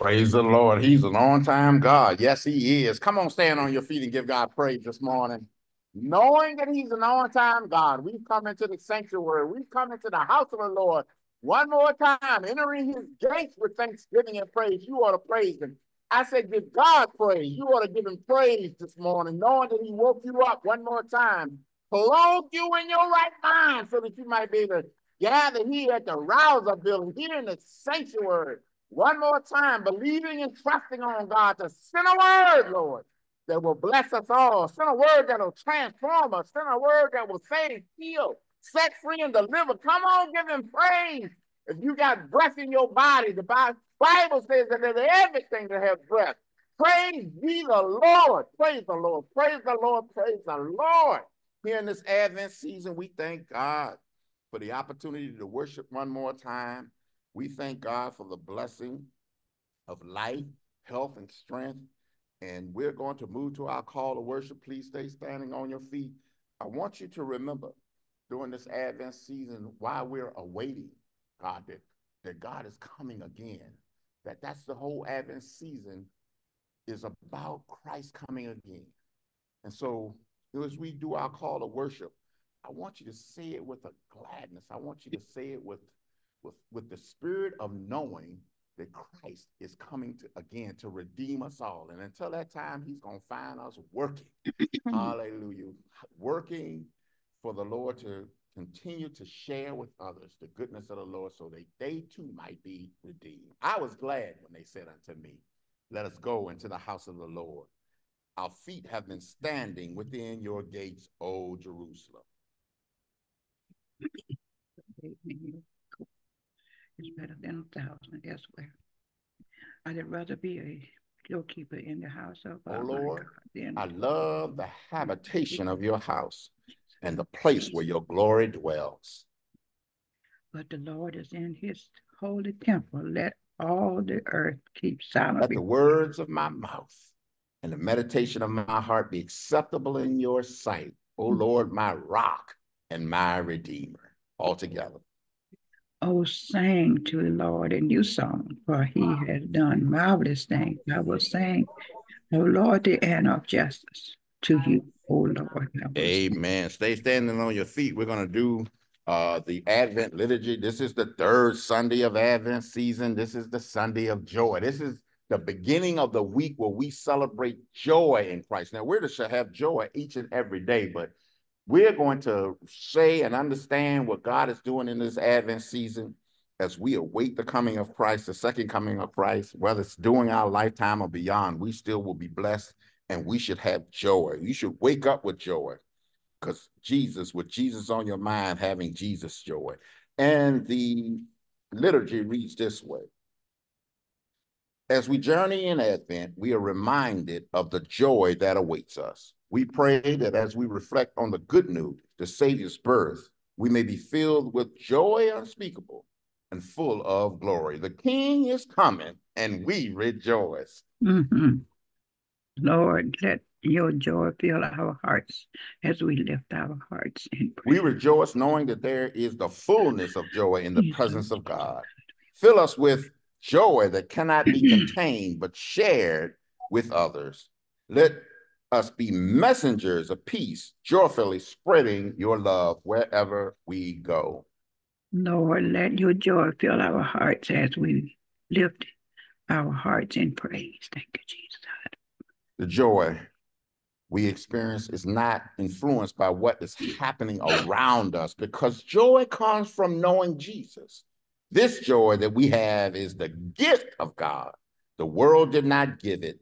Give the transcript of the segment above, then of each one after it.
Praise the Lord. He's an on-time God. Yes, he is. Come on, stand on your feet and give God praise this morning. Knowing that he's an on-time God, we've come into the sanctuary. We've come into the house of the Lord one more time, entering his gates with thanksgiving and praise. You ought to praise him. I said, give God praise. You ought to give him praise this morning, knowing that he woke you up one more time, clothed you in your right mind so that you might be able to gather here at the Rouser building, here in the sanctuary one more time, believing and trusting on God to send a word, Lord, that will bless us all. Send a word that will transform us. Send a word that will save, heal, set free, and deliver. Come on, give him praise. If you got breath in your body, the Bible says that there's everything to have breath. Praise be the Lord. Praise the Lord. Praise the Lord. Praise the Lord. Here in this Advent season, we thank God for the opportunity to worship one more time we thank God for the blessing of life, health, and strength. And we're going to move to our call to worship. Please stay standing on your feet. I want you to remember during this Advent season while we're awaiting God that, that God is coming again. That that's the whole Advent season is about Christ coming again. And so as we do our call to worship, I want you to say it with a gladness. I want you to say it with with, with the spirit of knowing that Christ is coming to again to redeem us all. And until that time, he's going to find us working. Hallelujah. Working for the Lord to continue to share with others the goodness of the Lord so that they too might be redeemed. I was glad when they said unto me, Let us go into the house of the Lord. Our feet have been standing within your gates, O Jerusalem. Is better than a thousand elsewhere. I'd rather be a doorkeeper in the house of oh Lord. I love the habitation of your house and the place where your glory dwells. But the Lord is in his holy temple. Let all the earth keep silent. Let the words of my mouth and the meditation of my heart be acceptable in your sight, O hmm. Lord, my rock and my redeemer. Altogether. Oh, sing to the Lord a new song, for he has done marvelous things. I will sing, O Lord, the end of justice to you, O Lord. Amen. Stay standing on your feet. We're going to do uh, the Advent liturgy. This is the third Sunday of Advent season. This is the Sunday of joy. This is the beginning of the week where we celebrate joy in Christ. Now, we're to have joy each and every day, but we're going to say and understand what God is doing in this Advent season as we await the coming of Christ, the second coming of Christ, whether it's during our lifetime or beyond, we still will be blessed and we should have joy. You should wake up with joy because Jesus, with Jesus on your mind, having Jesus joy. And the liturgy reads this way. As we journey in Advent, we are reminded of the joy that awaits us. We pray that as we reflect on the good news, the Savior's birth, we may be filled with joy unspeakable and full of glory. The King is coming, and we rejoice. Mm-hmm. Lord, let your joy fill our hearts as we lift our hearts in prayer. We rejoice knowing that there is the fullness of joy in the presence of God. Fill us with joy that cannot be contained but shared with others. Let us be messengers of peace, joyfully spreading your love wherever we go. Lord, let your joy fill our hearts as we lift our hearts in praise. Thank you, Jesus. The joy we experience is not influenced by what is happening around us because joy comes from knowing Jesus. This joy that we have is the gift of God. The world did not give it,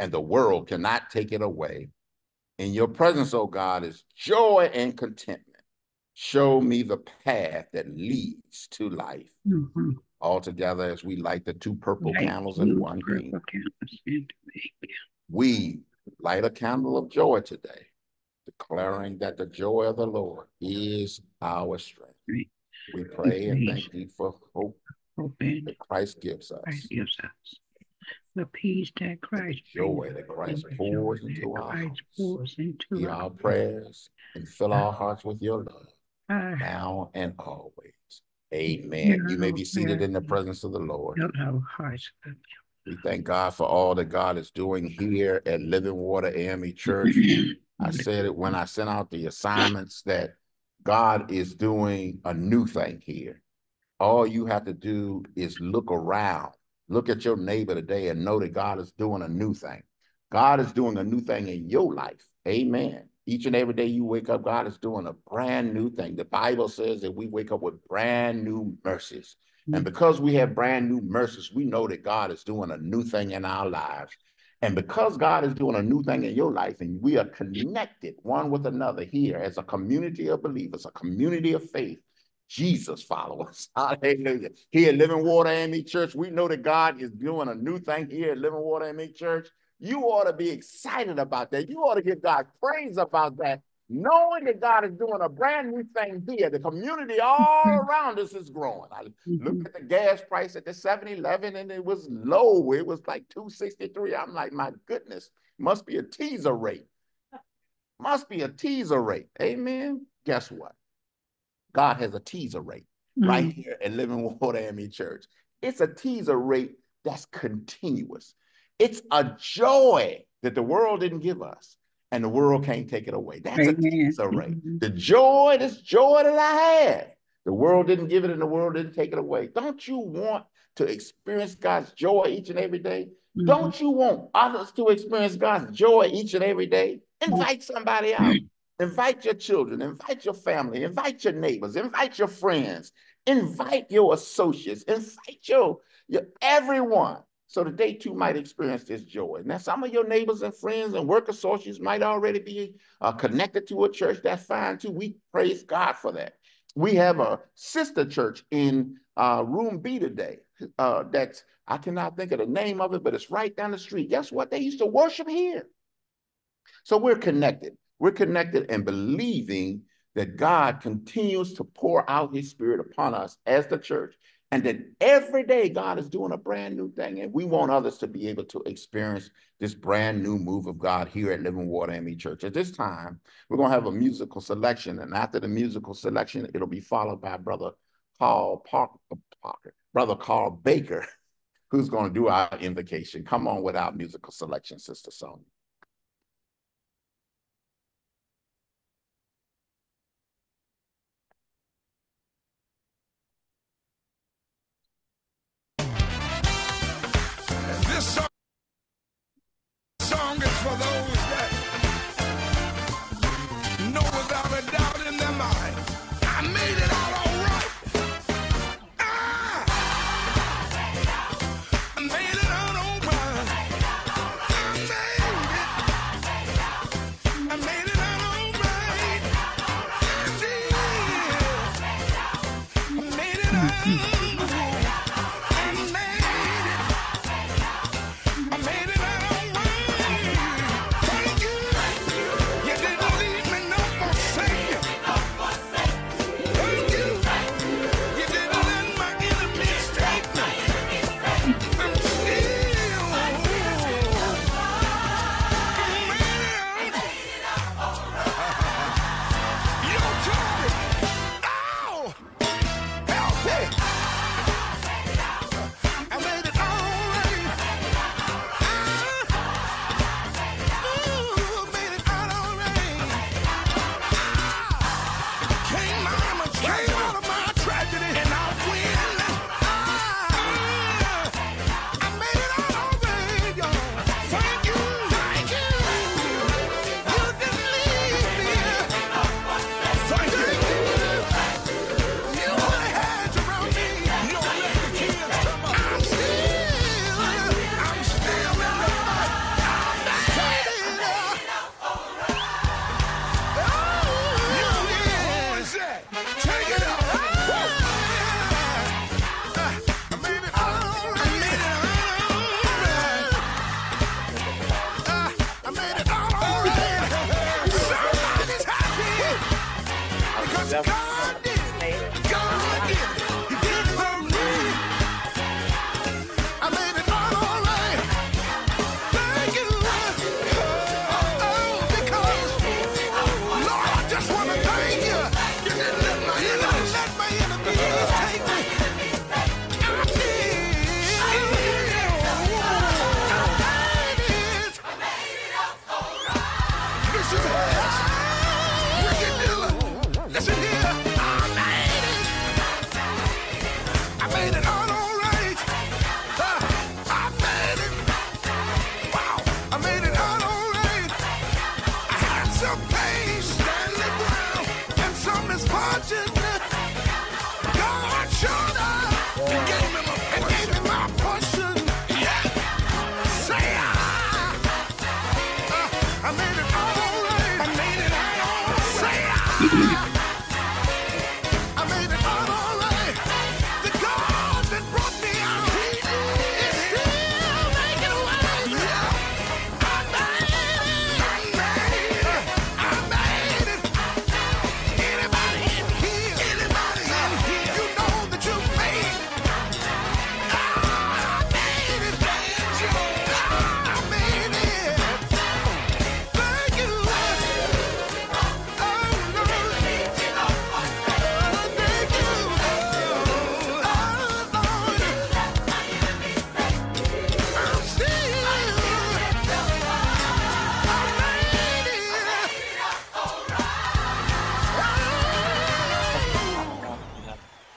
and the world cannot take it away. In your presence, O oh God, is joy and contentment. Show me the path that leads to life. Mm-hmm. All together as we light the two purple light candles and one green. We light a candle of joy today, declaring that the joy of the Lord is our strength. Right. We pray and thank you for hope, hope that Christ gives us. Christ gives us the peace that Christ the joy that Christ pours into our Christ pours into Hear our prayers and fill our hearts with your love uh, now and always. Amen. You may be seated in the presence of the Lord. Fill our hearts with We thank God for all that God is doing here at Living Water AME Church. I said it when I sent out the assignments that God is doing a new thing here. All you have to do is look around, look at your neighbor today and know that God is doing a new thing. God is doing a new thing in your life. Amen. Each and every day you wake up, God is doing a brand new thing. The Bible says that we wake up with brand new mercies. And mm-hmm. because we have brand new mercies, we know that God is doing a new thing in our lives. And because God is doing a new thing in your life, and we are connected one with another here as a community of believers, a community of faith, Jesus followers. Hallelujah. Here at Living Water AME Church, we know that God is doing a new thing here at Living Water AME Church. You ought to be excited about that. You ought to give God praise about that knowing that God is doing a brand new thing here. The community all mm-hmm. around us is growing. I mm-hmm. looked at the gas price at the 7-Eleven and it was low. It was like 263. I'm like, my goodness, must be a teaser rate. Must be a teaser rate. Amen. Guess what? God has a teaser rate mm-hmm. right here at Living Water AME Church. It's a teaser rate that's continuous. It's a joy that the world didn't give us and the world can't take it away. That's Amen. a teaser rate. Mm-hmm. The joy, this joy that I had, the world didn't give it and the world didn't take it away. Don't you want to experience God's joy each and every day? Mm-hmm. Don't you want others to experience God's joy each and every day? Invite somebody out. Invite your children, invite your family, invite your neighbors, invite your friends, invite your associates, invite your, your everyone so that they too might experience this joy. Now, some of your neighbors and friends and work associates might already be uh, connected to a church. That's fine too. We praise God for that. We have a sister church in uh, room B today. Uh, that's I cannot think of the name of it, but it's right down the street. Guess what? They used to worship here. So we're connected. We're connected and believing that God continues to pour out his spirit upon us as the church and that every day God is doing a brand new thing. And we want others to be able to experience this brand new move of God here at Living Water AME Church. At this time, we're going to have a musical selection. And after the musical selection, it'll be followed by Brother Carl Parker, uh, Parker Brother Carl Baker, who's going to do our invocation. Come on with our musical selection, Sister Sonia.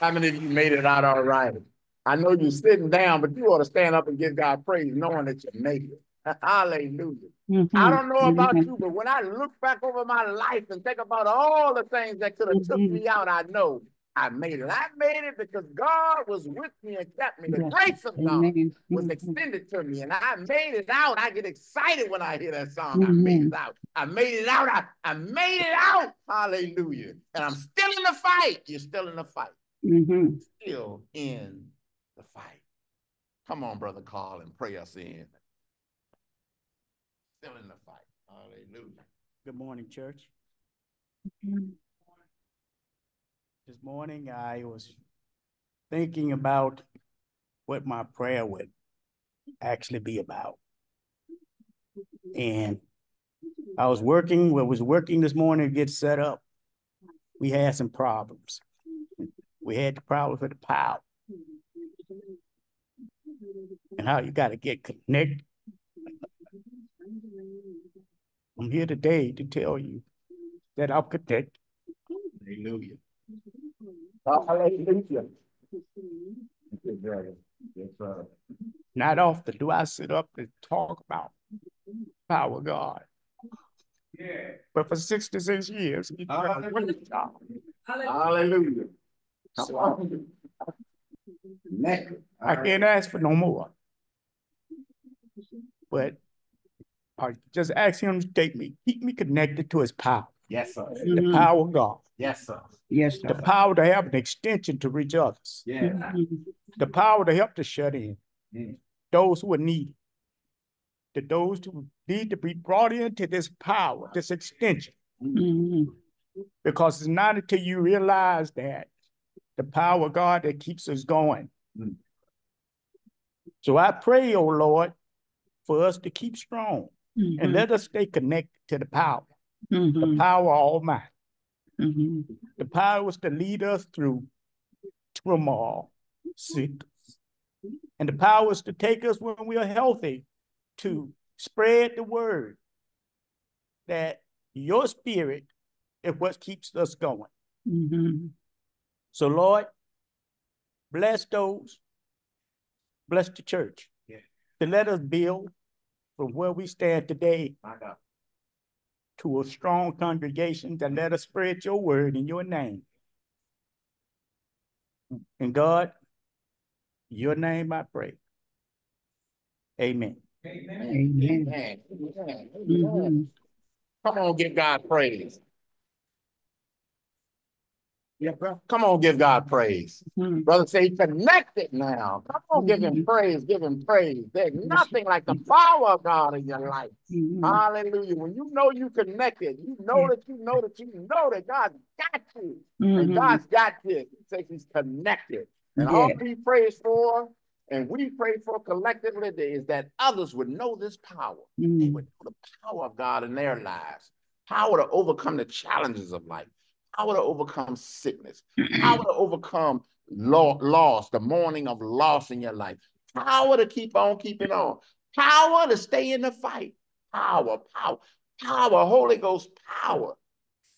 How many of you made it out all right? I know you're sitting down, but you ought to stand up and give God praise, knowing that you made it. Hallelujah. Mm-hmm. I don't know about Mhm. you, but when I look back over my life and think about all the things that could have took Mhm. me out, I know I made it. I made it because God was with me and kept me. The Yes. grace of God Amen. was Mhm. extended to me, and I made it out. I get excited when I hear that song. I made it out. I made it out. I, I made it out. Hallelujah. And I'm still in the fight. You're still in the fight. Mhm. Still in the fight. Come on, Brother Carl, and pray us in. Still in the fight. Hallelujah. Good morning, church. Mhm. This morning I was thinking about what my prayer would actually be about. And I was working, well, was working this morning to get set up. We had some problems. We had the problem with the power and how you got to get connected. I'm here today to tell you that I'm connected. Hallelujah. Hallelujah. Yes, sir. Not often do I sit up and talk about power of God. But for sixty-six years, he done a great job. Hallelujah. Come. Neck. I can't ask for no more. But I just ask him to take me, keep me connected to his power, Yes, sir. the Mhm. power of God, Yes, sir. Yes, sir. the power to have an extension to reach others, Yeah. Mhm. the power to help to shut in Mm. those who are needy, to those who need to be brought into this power, this extension. Mhm. Because it's not until you realize that the power of God that keeps us going. Mm. So I pray, oh Lord, for us to keep strong and Mhm. let us stay connected to the power, the Mhm. power of Almighty. Mhm. The power is to lead us through turmoil, sickness. And the power is to take us when we are healthy to spread the word that your spirit is what keeps us going. So, Lord, bless those, bless the church Yeah. to let us build from where we stand today to a strong congregation that let us spread your word in your name. And God, your name I pray. Amen. Amen. Amen. Amen. Amen. Come on, give God praise. Yeah, bro. Come on, give God praise. Mhm. Brother say connected now. Come on, give him Mhm. praise, give him praise. There's nothing like the power of God in your life. Mhm. Hallelujah. When you know you connected, you know that you know that you know that God's got you. And Mhm. God's got this. He says he's connected. And all Yeah. he prays for, and we pray for collectively, is that others would know this power. They Mhm. would know the power of God in their lives, power to overcome the challenges of life, power to overcome sickness, power to overcome lo- loss, the mourning of loss in your life, power to keep on keeping on, power to stay in the fight, power, power, power, Holy Ghost power.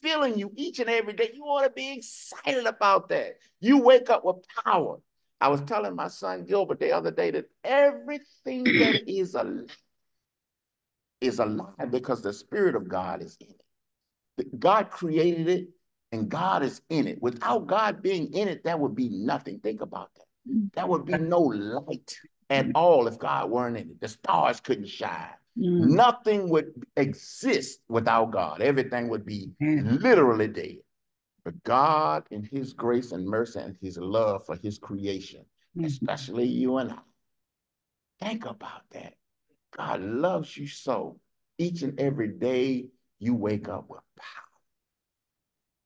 Filling you each and every day. You ought to be excited about that. You wake up with power. I was telling my son Gilbert the other day that everything that is alive is alive because the Spirit of God is in it. God created it and God is in it. Without God being in it, there would be nothing. Think about that. There would be no light at all if God weren't in it. The stars couldn't shine. Mhm. Nothing would exist without God. Everything would be literally dead. But God, in His grace and mercy and His love for His creation, Mhm. especially you and I, think about that. God loves you so. Each and every day you wake up with power.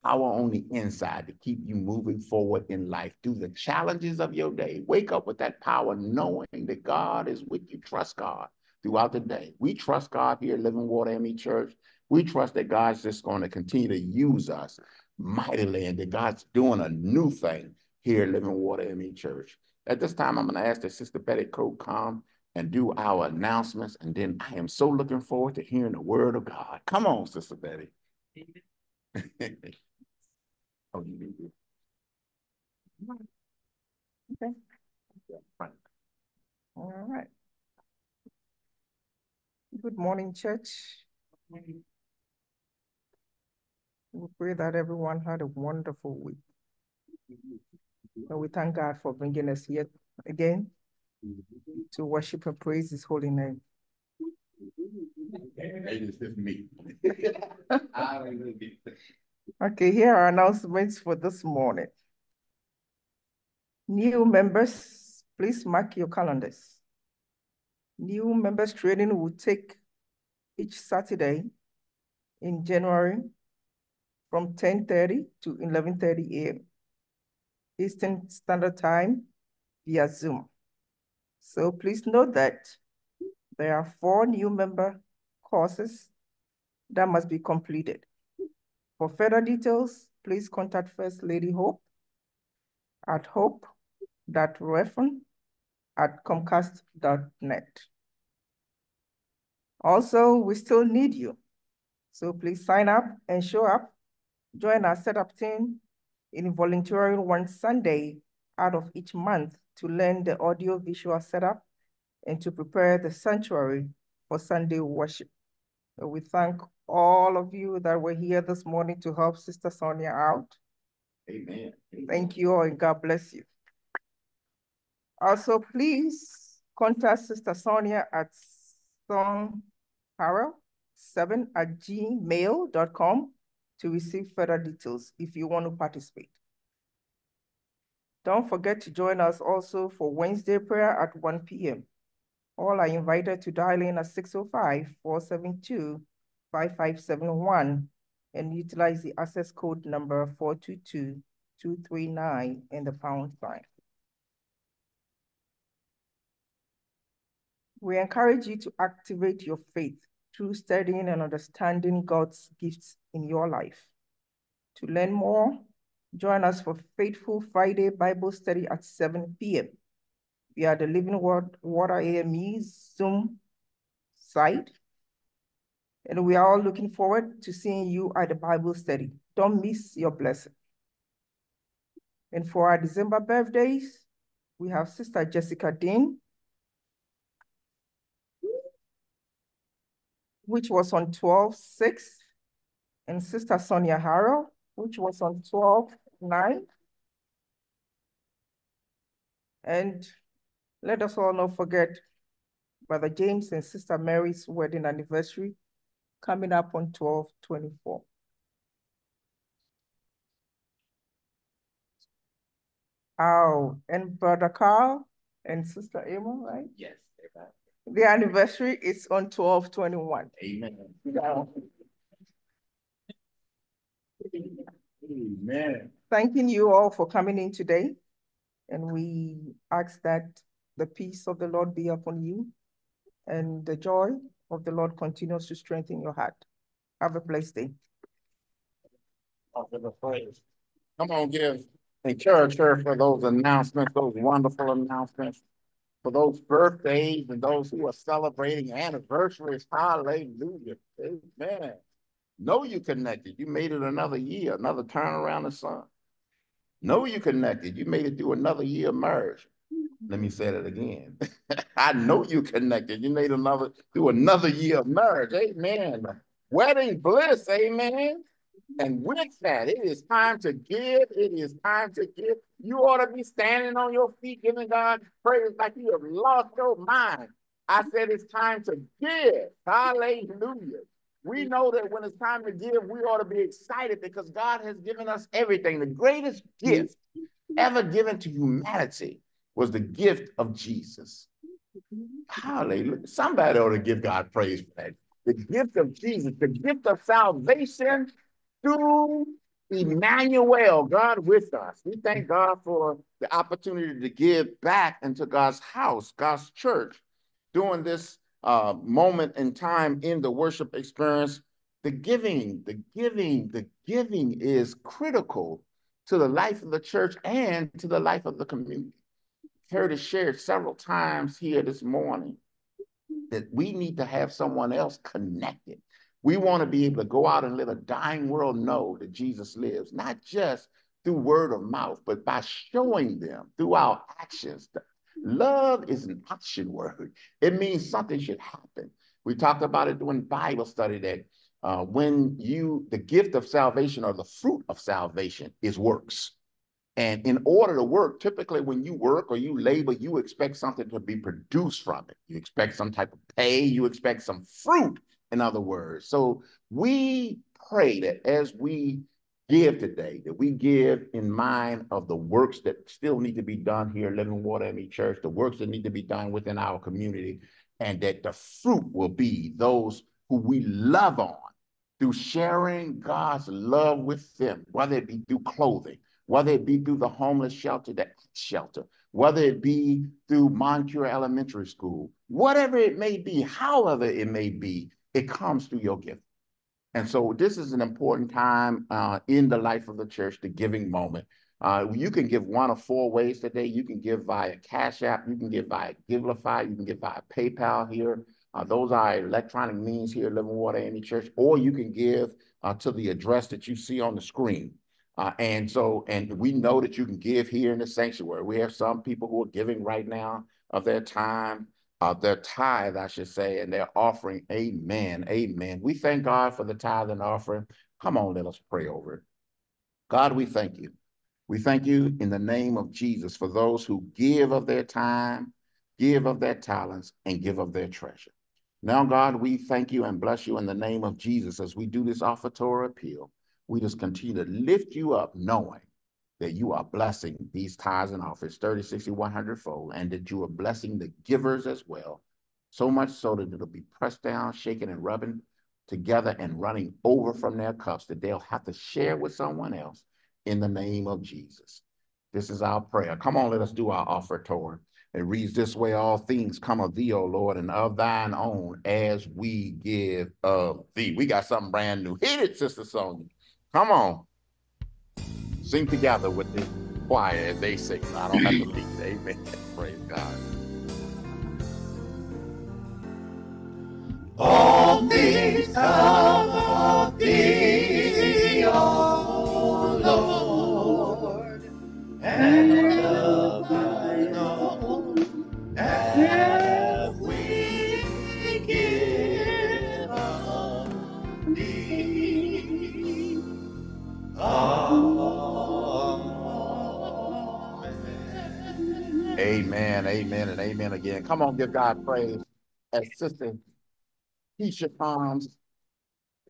Power on the inside to keep you moving forward in life through the challenges of your day. Wake up with that power, knowing that God is with you. Trust God throughout the day. We trust God here at Living Water AME Church. We trust that God's just going to continue to use us mightily and that God's doing a new thing here at Living Water AME Church. At this time, I'm going to ask that Sister Betty Coe come and do our announcements. And then I am so looking forward to hearing the word of God. Come on, Sister Betty. oh, you need it. Okay. All right. Good morning, church. We pray that everyone had a wonderful week. And we thank God for bringing us here again to worship and praise His holy name. Okay, here are announcements for this morning. New members, please mark your calendars. New members training will take each Saturday in January from 10.30 to 11.30 a.m. Eastern Standard Time via Zoom. So please note that there are four new member courses that must be completed. For further details, please contact First Lady Hope at hope.refn at comcast.net. Also, we still need you. So please sign up and show up. Join our setup team in volunteering one Sunday out of each month to learn the audio visual setup and to prepare the sanctuary for Sunday worship. We thank all of you that were here this morning to help Sister Sonia out. Amen. Thank you all and God bless you. Also, please contact Sister Sonia at songharrell7 at gmail.com to receive further details if you want to participate. Don't forget to join us also for Wednesday prayer at 1 p.m. All are invited to dial in at 605-472-5571 and utilize the access code number 422-239 and the pound sign. We encourage you to activate your faith through studying and understanding God's gifts in your life. To learn more, join us for Faithful Friday Bible Study at 7 p.m. We are the Living Water AME Zoom site. And we are all looking forward to seeing you at the Bible study. Don't miss your blessing. And for our December birthdays, we have Sister Jessica Dean, which was on 12-6, and Sister Sonia Harrell, which was on 12-9. And let us all not forget Brother James and Sister Mary's wedding anniversary coming up on 12-24. Oh, and Brother Carl and Sister Emma, right? Yes. The anniversary is on 12-21. Amen. Yeah. Amen. Thanking you all for coming in today. And we ask that the peace of the Lord be upon you and the joy of the Lord continues to strengthen your heart. Have a blessed day. Come on, give encourage her for those announcements, those wonderful announcements, for those birthdays and those who are celebrating anniversaries. Hallelujah. Amen. Know you connected. You made it another year, another turn around the sun. Know you connected. You made it through another year of marriage. Let me say that again. I know you connected. You made another through another year of marriage. Amen. Wedding bliss. Amen. And with that, it is time to give. It is time to give. You ought to be standing on your feet, giving God praise like you have lost your mind. I said it's time to give. Hallelujah. We know that when it's time to give, we ought to be excited because God has given us everything. The greatest gift ever given to humanity was the gift of Jesus. Hallelujah. Somebody ought to give God praise for that. The gift of Jesus, the gift of salvation through Emmanuel, God with us. We thank God for the opportunity to give back into God's house, God's church, during this uh, moment in time in the worship experience. The giving, the giving, the giving is critical to the life of the church and to the life of the community. Heard it shared several times here this morning that we need to have someone else connected. We want to be able to go out and let a dying world know that Jesus lives, not just through word of mouth, but by showing them through our actions. Love is an action word. It means something should happen. We talked about it during Bible study that uh, when you, the gift of salvation or the fruit of salvation is works. And in order to work, typically when you work or you labor, you expect something to be produced from it. You expect some type of pay, you expect some fruit, in other words. So we pray that as we give today, that we give in mind of the works that still need to be done here, Living Water AME Church, the works that need to be done within our community, and that the fruit will be those who we love on through sharing God's love with them, whether it be through clothing, whether it be through the homeless shelter, the shelter, whether it be through Moncure Elementary School, whatever it may be, however it may be, it comes through your gift. And so this is an important time uh, in the life of the church, the giving moment. Uh, you can give one of four ways today. You can give via Cash App, you can give via Givelify, you can give via PayPal here. Uh, those are electronic means here at Living Water AME Church, or you can give uh, to the address that you see on the screen. Uh, and so, and we know that you can give here in the sanctuary. We have some people who are giving right now of their time, uh, their tithe, I should say, and their offering. Amen. Amen. We thank God for the tithe and offering. Come on, let us pray over it. God, we thank you. We thank you in the name of Jesus for those who give of their time, give of their talents, and give of their treasure. Now, God, we thank you and bless you in the name of Jesus as we do this offertory appeal. We just continue to lift you up, knowing that you are blessing these tithes and offers 30, 60, 100 fold, and that you are blessing the givers as well. So much so that it'll be pressed down, shaken, and rubbing together and running over from their cups that they'll have to share with someone else in the name of Jesus. This is our prayer. Come on, let us do our offertory. It reads this way All things come of thee, O Lord, and of thine own as we give of thee. We got something brand new. Hit it, Sister Sonia. Come on. Sing together with the choir as they sing. I don't have to lead. Amen. Praise God. All things come of thee, O Lord, and of thine own Amen. Amen, and amen again. Come on, give God praise. As Sister Keisha comes,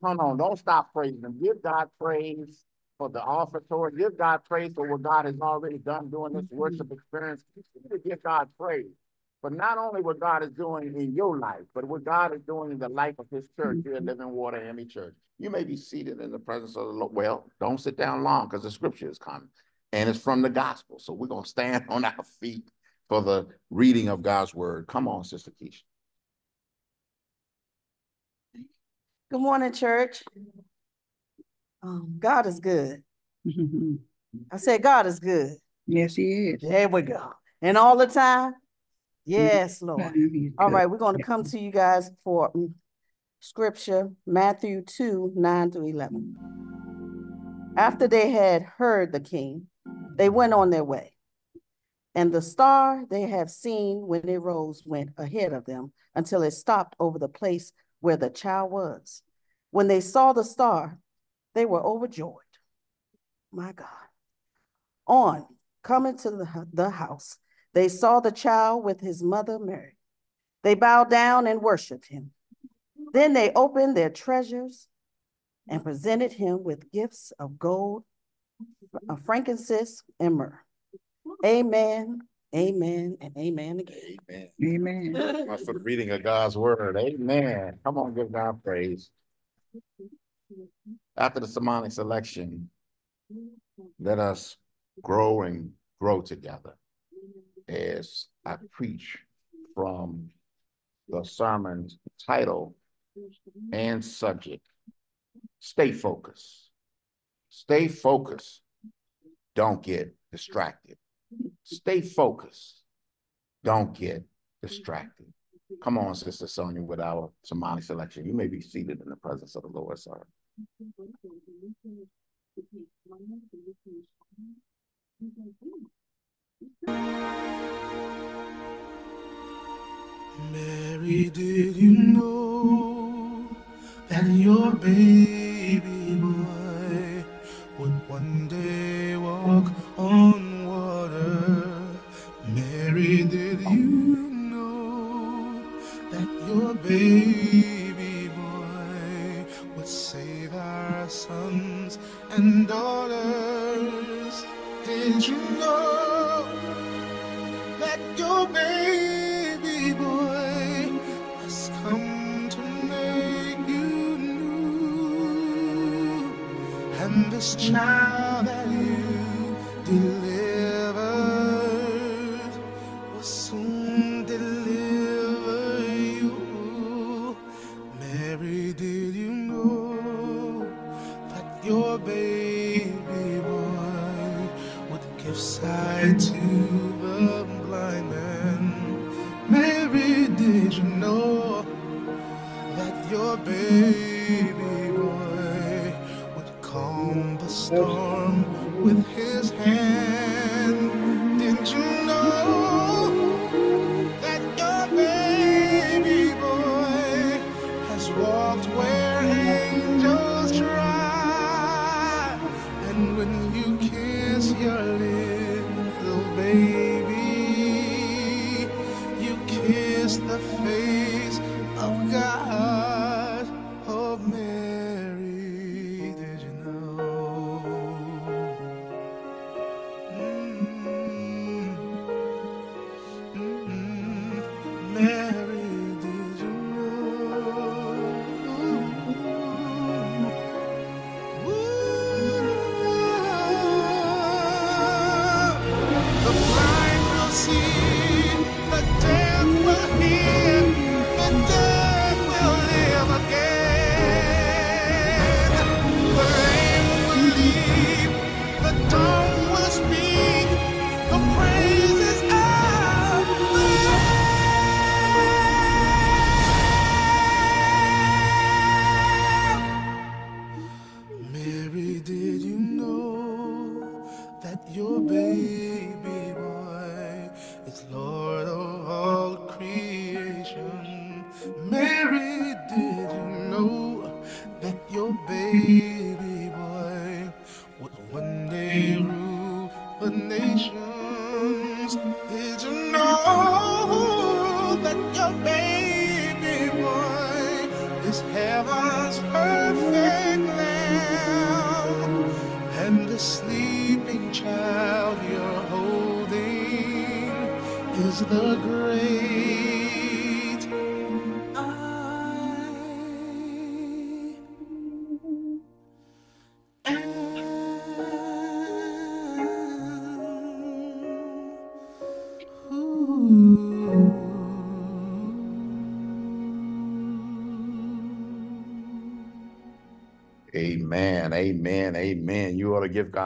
come on, don't stop praising him. Give God praise for the offertory. Give God praise for what God has already done during this mm-hmm. worship experience. Continue to give God praise. for not only what God is doing in your life, but what God is doing in the life of his church here at mm-hmm. Living Water AME Church. You may be seated in the presence of the Lord. Well, don't sit down long because the scripture is coming and it's from the gospel. So we're going to stand on our feet for the reading of God's word. Come on, Sister Keisha. Good morning, church. Um, God is good. I said, God is good. yes, he is. There we go. And all the time? Yes, Lord. He's All good. right, we're going to come to you guys for scripture, Matthew 2 9 through 11. After they had heard the king, they went on their way. And the star they had seen when it rose went ahead of them until it stopped over the place where the child was. When they saw the star, they were overjoyed. My God. On coming to the, the house, they saw the child with his mother Mary. They bowed down and worshiped him. Then they opened their treasures and presented him with gifts of gold, frankincense, and myrrh. Amen, amen, and amen again. Amen. Amen. Much for the reading of God's word. Amen. Come on, give God praise. After the sermonic selection, let us grow and grow together as I preach from the sermon's title and subject. Stay focused. Stay focused. Don't get distracted. Stay focused. Don't get distracted. Come on, Sister Sonia, with our sermonic selection. You may be seated in the presence of the Lord, sir. Mary, did you know that your baby Mary, did you know that your baby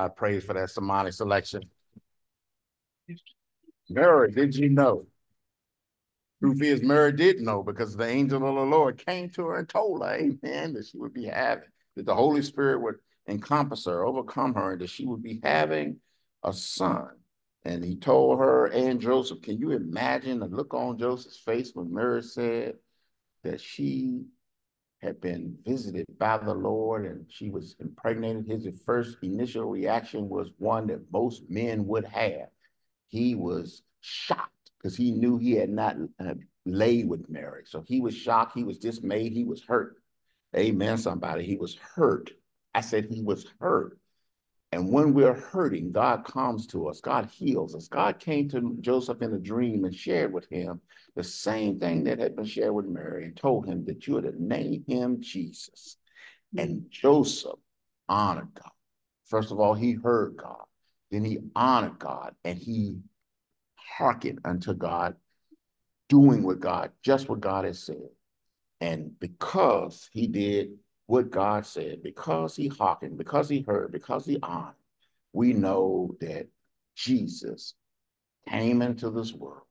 God praise for that sermonic selection. Mary, did you know? Truth is, Mary did know because the angel of the Lord came to her and told her, Amen, that she would be having, that the Holy Spirit would encompass her, overcome her, and that she would be having a son. And he told her and Joseph, can you imagine the look on Joseph's face when Mary said that she had been visited by the Lord and she was impregnated? His first initial reaction was one that most men would have. He was shocked because he knew he had not uh, laid with Mary. So he was shocked. He was dismayed. He was hurt. Amen, somebody. He was hurt. I said he was hurt. And when we're hurting, God comes to us. God heals us. God came to Joseph in a dream and shared with him the same thing that had been shared with Mary and told him that you are to name him Jesus. And Joseph honored God. First of all, he heard God. Then he honored God and he hearkened unto God, doing what God, just what God has said. And because he did what God said, because he hearkened, because he heard, because he honored, we know that Jesus came into this world.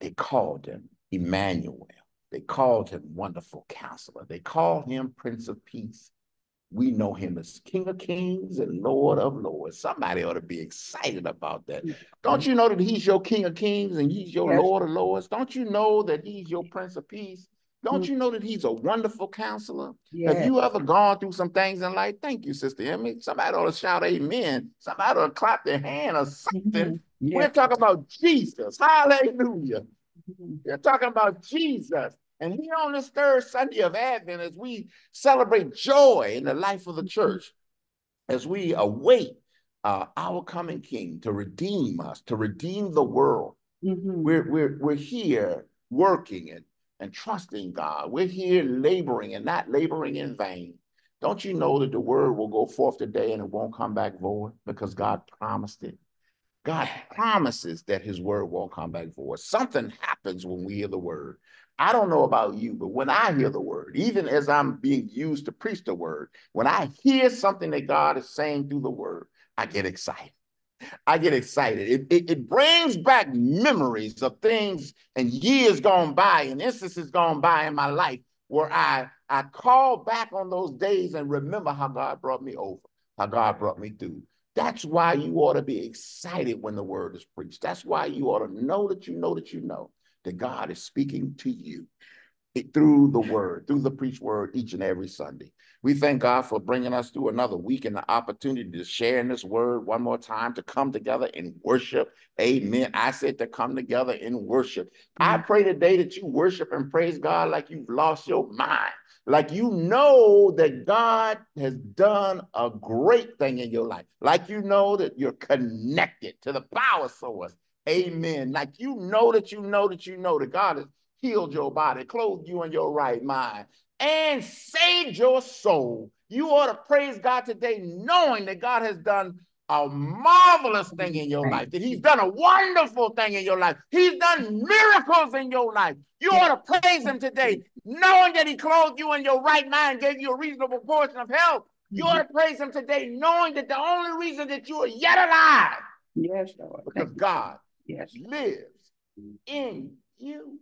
They called him Emmanuel. They called him Wonderful Counselor. They called him Prince of Peace. we know him as King of Kings and Lord of Lords. Somebody ought to be excited about that. Don't you know that he's your King of Kings and he's your Yes. Lord of Lords? Don't you know that he's your Prince of Peace? Don't Mm. you know that he's a wonderful counselor? Have you ever gone through some things in life? Thank you, Sister Emmy. Somebody ought to shout amen. Somebody ought to clap their hand or something. Mhm. We're talking about Jesus. Hallelujah. Mhm. We're talking about Jesus. And here on this third Sunday of Advent, as we celebrate joy in the life of the church, as we await uh, our coming King to redeem us, to redeem the world, Mhm. we're, we're, we're here working and, and trusting God. We're here laboring and not laboring in vain. Don't you know that the word will go forth today and it won't come back void because God promised it? God promises that his word won't come back void. Something happens when we hear the word. I don't know about you, but when I hear the word, even as I'm being used to preach the word, when I hear something that God is saying through the word, I get excited. I get excited. It, it, it brings back memories of things and years gone by and instances gone by in my life where I, I call back on those days and remember how God brought me over, how God brought me through. That's why you ought to be excited when the word is preached. That's why you ought to know that you know that you know that God is speaking to you through the word, through the preached word each and every Sunday. We thank God for bringing us through another week and the opportunity to share in this word one more time, to come together in worship. Amen. I said to come together in worship. I mm. pray today that you worship and praise God like you've lost your mind, like you know that God has done a great thing in your life, like you know that you're connected to the power source. Amen. Like you know that you know that you know that God has healed your body, clothed you in your right mind, and saved your soul. You ought to praise God today, knowing that God has done a marvelous thing in your life, that He's done a wonderful thing in your life. He's done miracles in your life. You ought to praise Him today, knowing that He clothed you in your right mind, gave you a reasonable portion of health. You ought to praise Him today, knowing that the only reason that you are yet alive Yes, Lord. because God Yes. lives in you.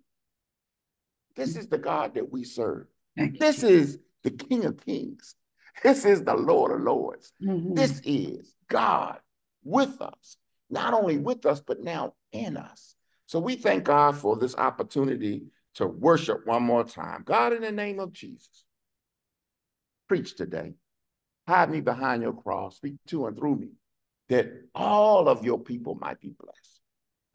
This is the God that we serve. Thank you. This is the King of Kings. This is the Lord of Lords. Mhm. This is God with us, not only with us, but now in us. So we thank God for this opportunity to worship one more time. God, in the name of Jesus, preach today. Hide me behind your cross. Speak to and through me that all of your people might be blessed.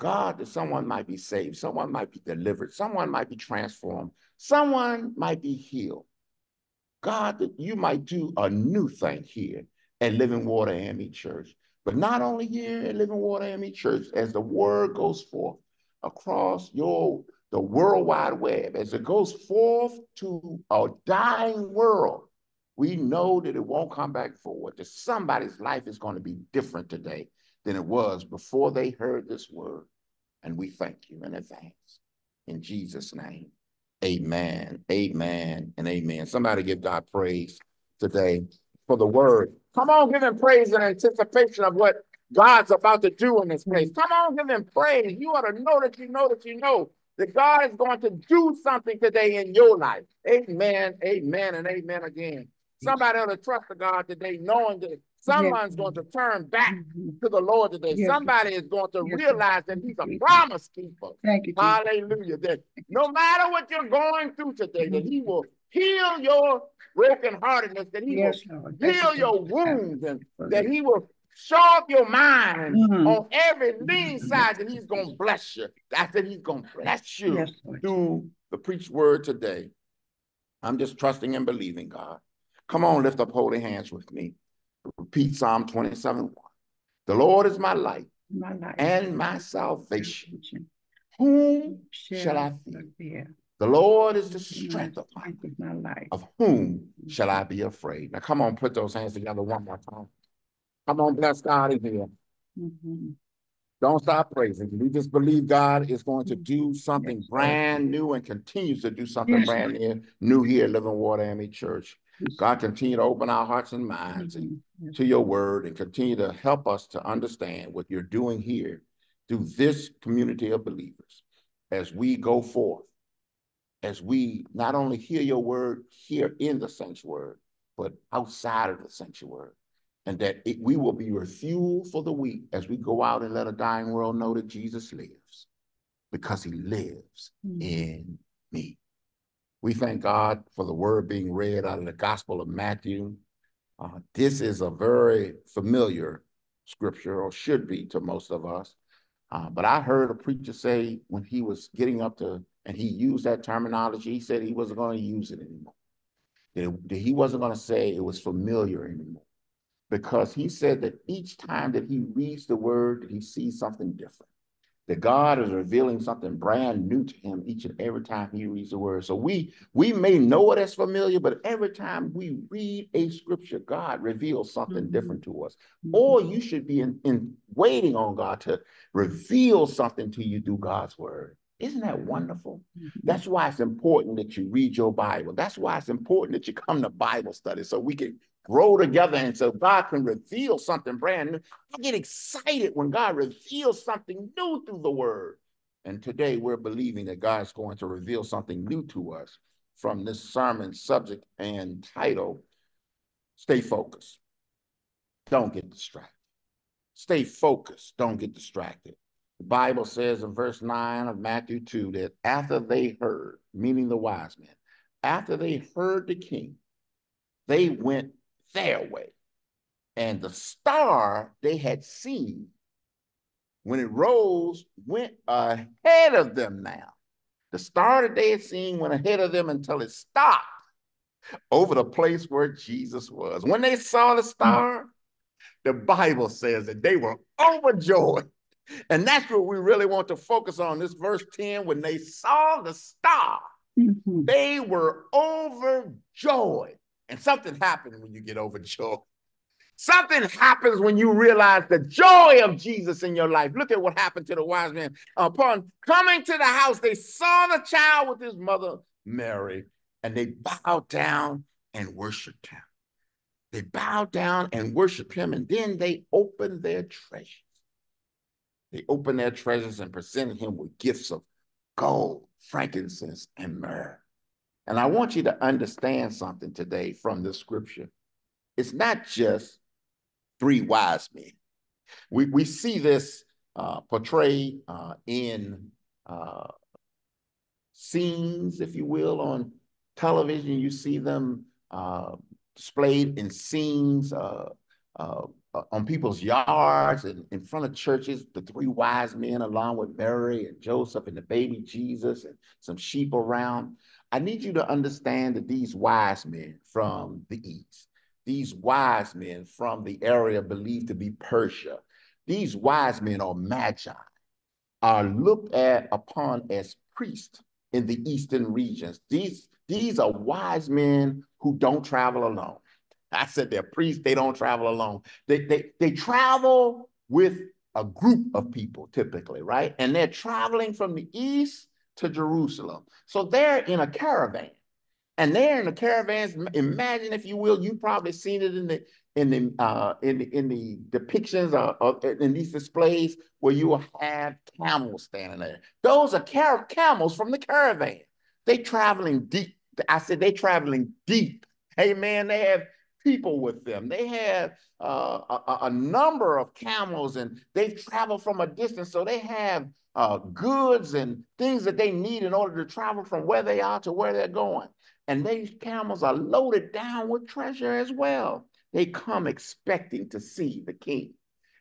God, that someone might be saved, someone might be delivered, someone might be transformed, someone might be healed. God, that you might do a new thing here at Living Water AME Church. But not only here at Living Water AME Church, as the word goes forth across your the world wide web, as it goes forth to a dying world, we know that it won't come back forward, that somebody's life is going to be different today than it was before they heard this word. And we thank you in advance. In Jesus' name, amen, amen, and amen. Somebody give God praise today for the word. Come on, give him praise in anticipation of what God's about to do in this place. Come on, give him praise. You ought to know that you know that you know that God is going to do something today in your life. Amen, amen, and amen again. Somebody ought to trust the God today, knowing that someone's going to turn back Mhm. to the Lord today. Yes. Somebody is going to realize that He's a promise keeper. Thank you. Hallelujah. That no matter what you're going through today, that He will heal your brokenheartedness, that He Yes, will Thank heal you, your wounds, and that. He will show up your mind Mhm. on every lean Mhm. side, that He's going to bless you. I said He's going to bless you Yes, through the preached word today. I'm just trusting and believing God. Come on, lift up holy hands with me. Repeat Psalm 27 1. The Lord is my light My life. and my salvation. Whom shall I fear? fear? The Lord is the strength of my life. Of whom shall I be afraid? Now, come on, put those hands together one more time. Come on, bless God in here. Mhm. Don't stop praising. We just believe God is going to do something Yes, brand new and continues to do something Yes, brand new, new here at Living Water AME Church. God continue to open our hearts and minds and to your word and continue to help us to understand what you're doing here through this community of believers as we go forth, as we not only hear your word here in the sanctuary, but outside of the sanctuary. And that it, we will be refueled for the week as we go out and let a dying world know that Jesus lives because he lives Mm. in me. We thank God for the word being read out of the Gospel of Matthew. Uh, this is a very familiar scripture, or should be to most of us. Uh, but I heard a preacher say when he was getting up to, and he used that terminology, he said he wasn't going to use it anymore. That, that he wasn't going to say it was familiar anymore. Because he said that each time that he reads the word, that he sees something different that God is revealing something brand new to him each and every time he reads the word. So we we may know it as familiar, but every time we read a scripture, God reveals something Mhm. different to us. Mhm. Or you should be in, in waiting on God to reveal something to you through God's word. Isn't that wonderful? Mhm. That's why it's important that you read your Bible. That's why it's important that you come to Bible study so we can grow together and so God can reveal something brand new. I get excited when God reveals something new through the word. And today we're believing that God's going to reveal something new to us from this sermon subject and title. Stay focused. Don't get distracted. Stay focused. Don't get distracted. The Bible says in verse 9 of Matthew 2 that after they heard, meaning the wise men, after they heard the king, they went their way. And the star they had seen when it rose went ahead of them now. The star that they had seen went ahead of them until it stopped over the place where Jesus was. When they saw the star, the Bible says that they were overjoyed. And that's what we really want to focus on. This verse 10 when they saw the star, Mhm. they were overjoyed. And something happens when you get overjoyed. Something happens when you realize the joy of Jesus in your life. Look at what happened to the wise men. Uh, upon coming to the house, they saw the child with his mother Mary, and they bowed down and worshiped him. They bowed down and worshiped him, and then they opened their treasures. They opened their treasures and presented him with gifts of gold, frankincense, and myrrh. And I want you to understand something today from the scripture. It's not just three wise men. We, we see this uh, portrayed uh, in uh, scenes, if you will, on television. You see them uh, displayed in scenes uh, uh, on people's yards and in front of churches. The three wise men, along with Mary and Joseph and the baby Jesus and some sheep around. I need you to understand that these wise men from the east, these wise men from the area believed to be Persia, these wise men or magi are looked at upon as priests in the eastern regions. These, these are wise men who don't travel alone. I said they're priests, they don't travel alone. They, they, they travel with a group of people typically, right? And they're traveling from the east to Jerusalem. So they're in a caravan. And they're in the caravans. Imagine, if you will, you've probably seen it in the in the uh, in the in the depictions of, or in these displays where you have camels standing there. Those are car- camels from the caravan. They traveling deep. I said they're traveling deep. Hey man, they have people with them. They have uh, a, a number of camels, and they've traveled from a distance, so they have uh, goods and things that they need in order to travel from where they are to where they're going. And these camels are loaded down with treasure as well. They come expecting to see the king.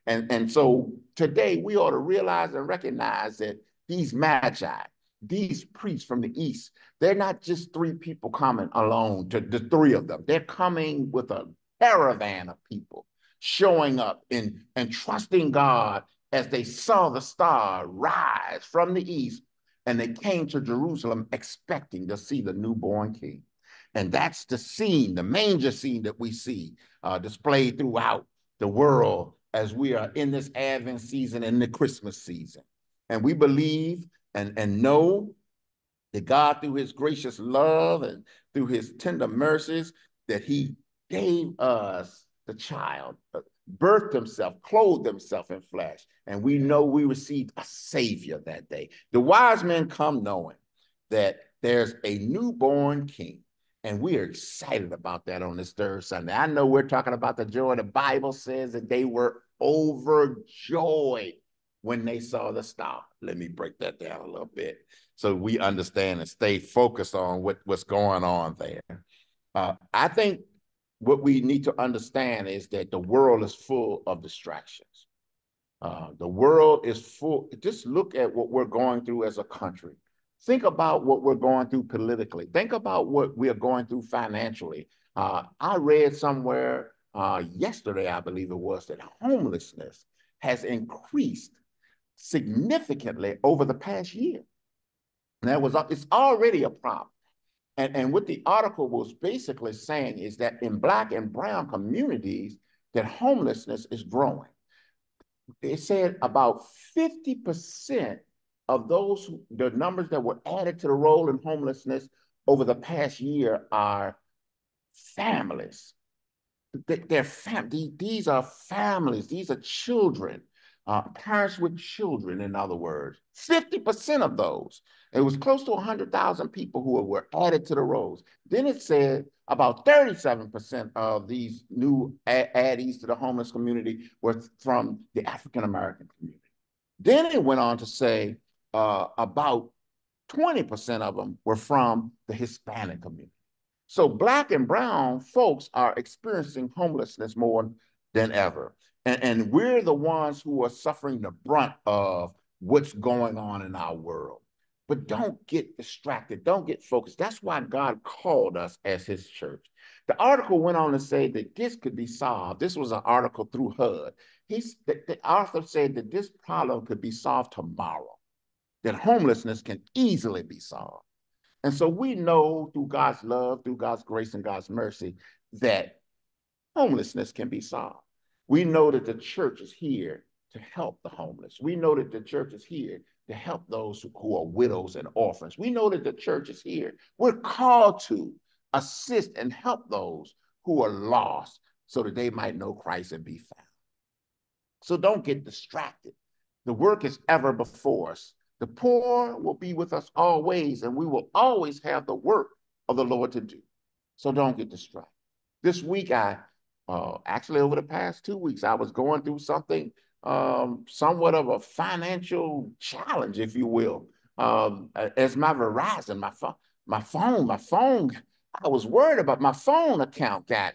And, and so today we ought to realize and recognize that these magi, these priests from the east, they're not just three people coming alone, to the three of them. They're coming with a caravan of people showing up and, and trusting God as they saw the star rise from the east and they came to Jerusalem expecting to see the newborn king. And that's the scene, the manger scene that we see uh, displayed throughout the world as we are in this Advent season and the Christmas season. And we believe and, and know that God, through his gracious love and through his tender mercies, that he gave us the child, uh, birthed himself, clothed himself in flesh. And we know we received a savior that day. The wise men come knowing that there's a newborn king And we are excited about that on this third Sunday. I know we're talking about the joy. The Bible says that they were overjoyed when they saw the star. Let me break that down a little bit so we understand and stay focused on what, what's going on there. Uh, I think what we need to understand is that the world is full of distractions. Uh, the world is full. Just look at what we're going through as a country. Think about what we're going through politically. Think about what we are going through financially. Uh, I read somewhere uh, yesterday, I believe it was, that homelessness has increased significantly over the past year. And that was it's already a problem. And, and what the article was basically saying is that in black and brown communities, that homelessness is growing. It said about 50% of those, the numbers that were added to the roll in homelessness over the past year are families. They're fam these are families, these are children uh, parents with children, in other words, 50% of those. It was close to 100,000 people who were added to the rolls. Then it said about 37% of these new addies to the homeless community were from the African American community. Then it went on to say uh, about 20% of them were from the Hispanic community. So black and brown folks are experiencing homelessness more than ever. And, and we're the ones who are suffering the brunt of what's going on in our world. But don't get distracted. Don't get focused. That's why God called us as his church. The article went on to say that this could be solved. This was an article through HUD. He's, the, the author said that this problem could be solved tomorrow, that homelessness can easily be solved. And so we know through God's love, through God's grace and God's mercy, that homelessness can be solved. We know that the church is here to help the homeless. We know that the church is here to help those who are widows and orphans. We know that the church is here. We're called to assist and help those who are lost so that they might know Christ and be found. So don't get distracted. The work is ever before us. The poor will be with us always, and we will always have the work of the Lord to do. So don't get distracted. This week, I uh, actually over the past two weeks, I was going through something um, somewhat of a financial challenge, if you will. Um, as my Verizon, my phone, my phone, my phone, I was worried about my phone account got,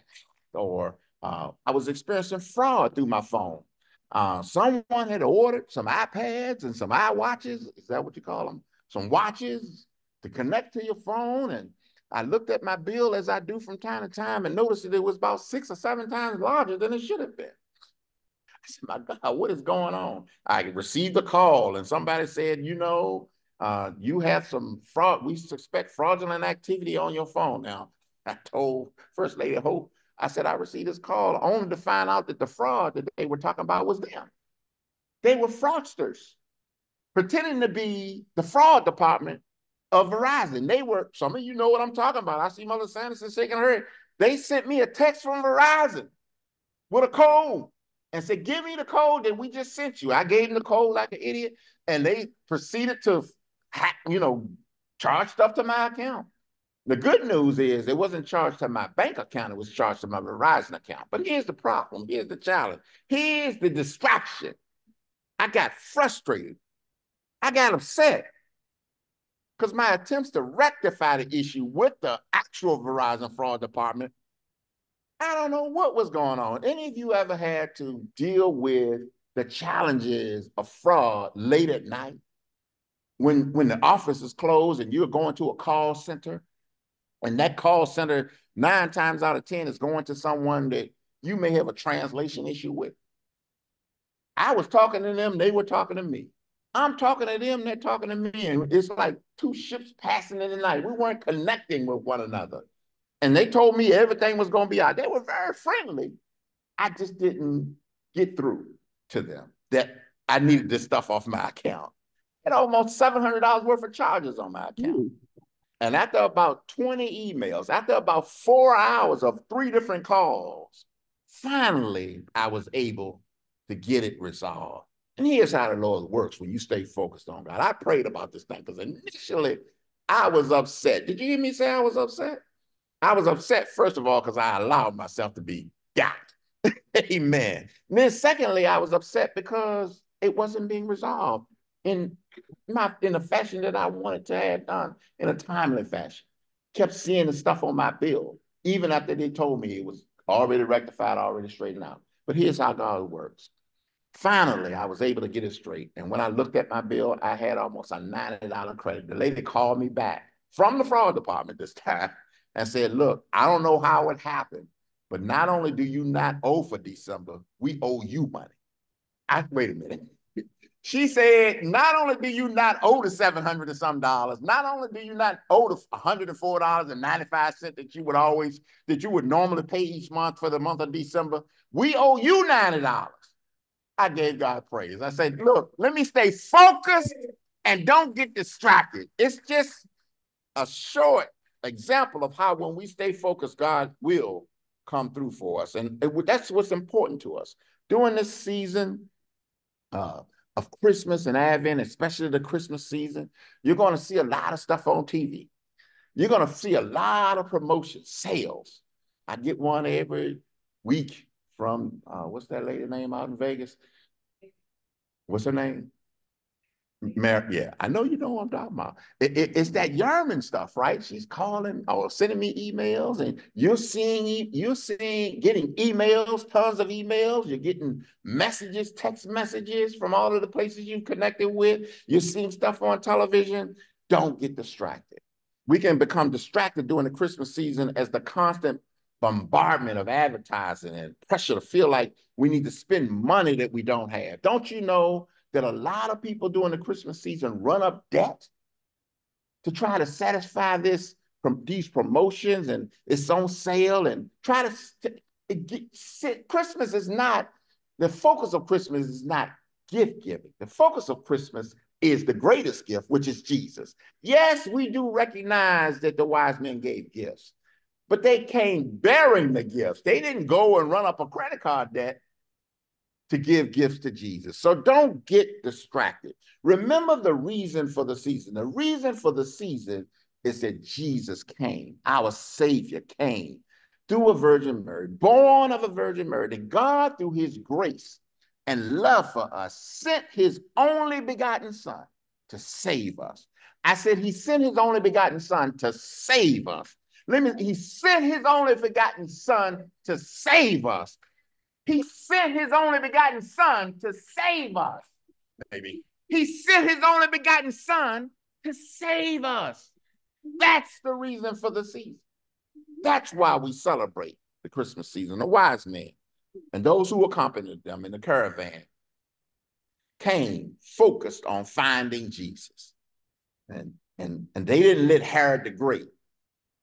or uh, I was experiencing fraud through my phone. Uh, someone had ordered some iPads and some iWatches. Is that what you call them? Some watches to connect to your phone, and I looked at my bill as I do from time to time and noticed that it was about six or seven times larger than it should have been. I said, my God, what is going on? I received a call and somebody said, you know, uh, you have some fraud. We suspect fraudulent activity on your phone. Now, I told First Lady Hope, I said, I received this call only to find out that the fraud that they were talking about was them. They were fraudsters pretending to be the fraud department of Verizon. They were, some of you know what I'm talking about. I see Mother Sanderson shaking her head. They sent me a text from Verizon with a code and said, give me the code that we just sent you. I gave them the code like an idiot, and they proceeded to, you know, charge stuff to my account. The good news is it wasn't charged to my bank account, it was charged to my Verizon account. But here's the problem, here's the challenge, here's the distraction. I got frustrated. I got upset because my attempts to rectify the issue with the actual Verizon fraud department, I don't know what was going on. Any of you ever had to deal with the challenges of fraud late at night? When, when the office is closed and you're going to a call center, and that call center, nine times out of 10, is going to someone that you may have a translation issue with. I was talking to them, they were talking to me. I'm talking to them, they're talking to me. And it's like two ships passing in the night. We weren't connecting with one another. And they told me everything was going to be out. They were very friendly. I just didn't get through to them that I needed this stuff off my account. And almost $700 worth of charges on my account. Ooh. And after about 20 emails, after about four hours of three different calls, finally I was able to get it resolved. And here's how the Lord works when you stay focused on God. I prayed about this thing because initially I was upset. Did you hear me say I was upset? I was upset, first of all, because I allowed myself to be got. Amen. And then secondly, I was upset because it wasn't being resolved in my in a fashion that I wanted to have done in a timely fashion. Kept seeing the stuff on my bill, even after they told me it was already rectified, already straightened out. But here's how God works. Finally, I was able to get it straight. And when I looked at my bill, I had almost a $90 credit. The lady called me back from the fraud department this time and said, Look, I don't know how it happened, but not only do you not owe for December, we owe you money. I wait a minute. She said, not only do you not owe the 700 and some dollars, not only do you not owe the $104.95 that you would always, that you would normally pay each month for the month of December, we owe you $90. I gave God praise. I said, look, let me stay focused and don't get distracted. It's just a short example of how when we stay focused, God will come through for us. And it, that's what's important to us. During this season, uh, of Christmas and Advent, especially the Christmas season, you're going to see a lot of stuff on TV. You're going to see a lot of promotions, sales. I get one every week from, uh, what's that lady name out in Vegas? What's her name? Yeah, I know you know what I'm talking about. It, it, it's that Yerman stuff, right? She's calling or sending me emails, and you're seeing you're seeing getting emails, tons of emails. You're getting messages, text messages from all of the places you've connected with. You're seeing stuff on television. Don't get distracted. We can become distracted during the Christmas season as the constant bombardment of advertising and pressure to feel like we need to spend money that we don't have. Don't you know? that a lot of people during the Christmas season run up debt to try to satisfy this from these promotions and it's on sale and try to get, sit. Christmas is not the focus of Christmas is not gift giving. The focus of Christmas is the greatest gift, which is Jesus. Yes, we do recognize that the wise men gave gifts, but they came bearing the gifts. They didn't go and run up a credit card debt to give gifts to Jesus. So don't get distracted. Remember the reason for the season. The reason for the season is that Jesus came, our Savior came through a Virgin Mary, born of a Virgin Mary, that God, through his grace and love for us, sent his only begotten Son to save us. I said he sent his only begotten Son to save us. Let me, he sent his only begotten Son to save us. He sent his only begotten son to save us. Maybe. He sent his only begotten son to save us. That's the reason for the season. That's why we celebrate the Christmas season. The wise men and those who accompanied them in the caravan came focused on finding Jesus. And, and, and they didn't let Herod the Great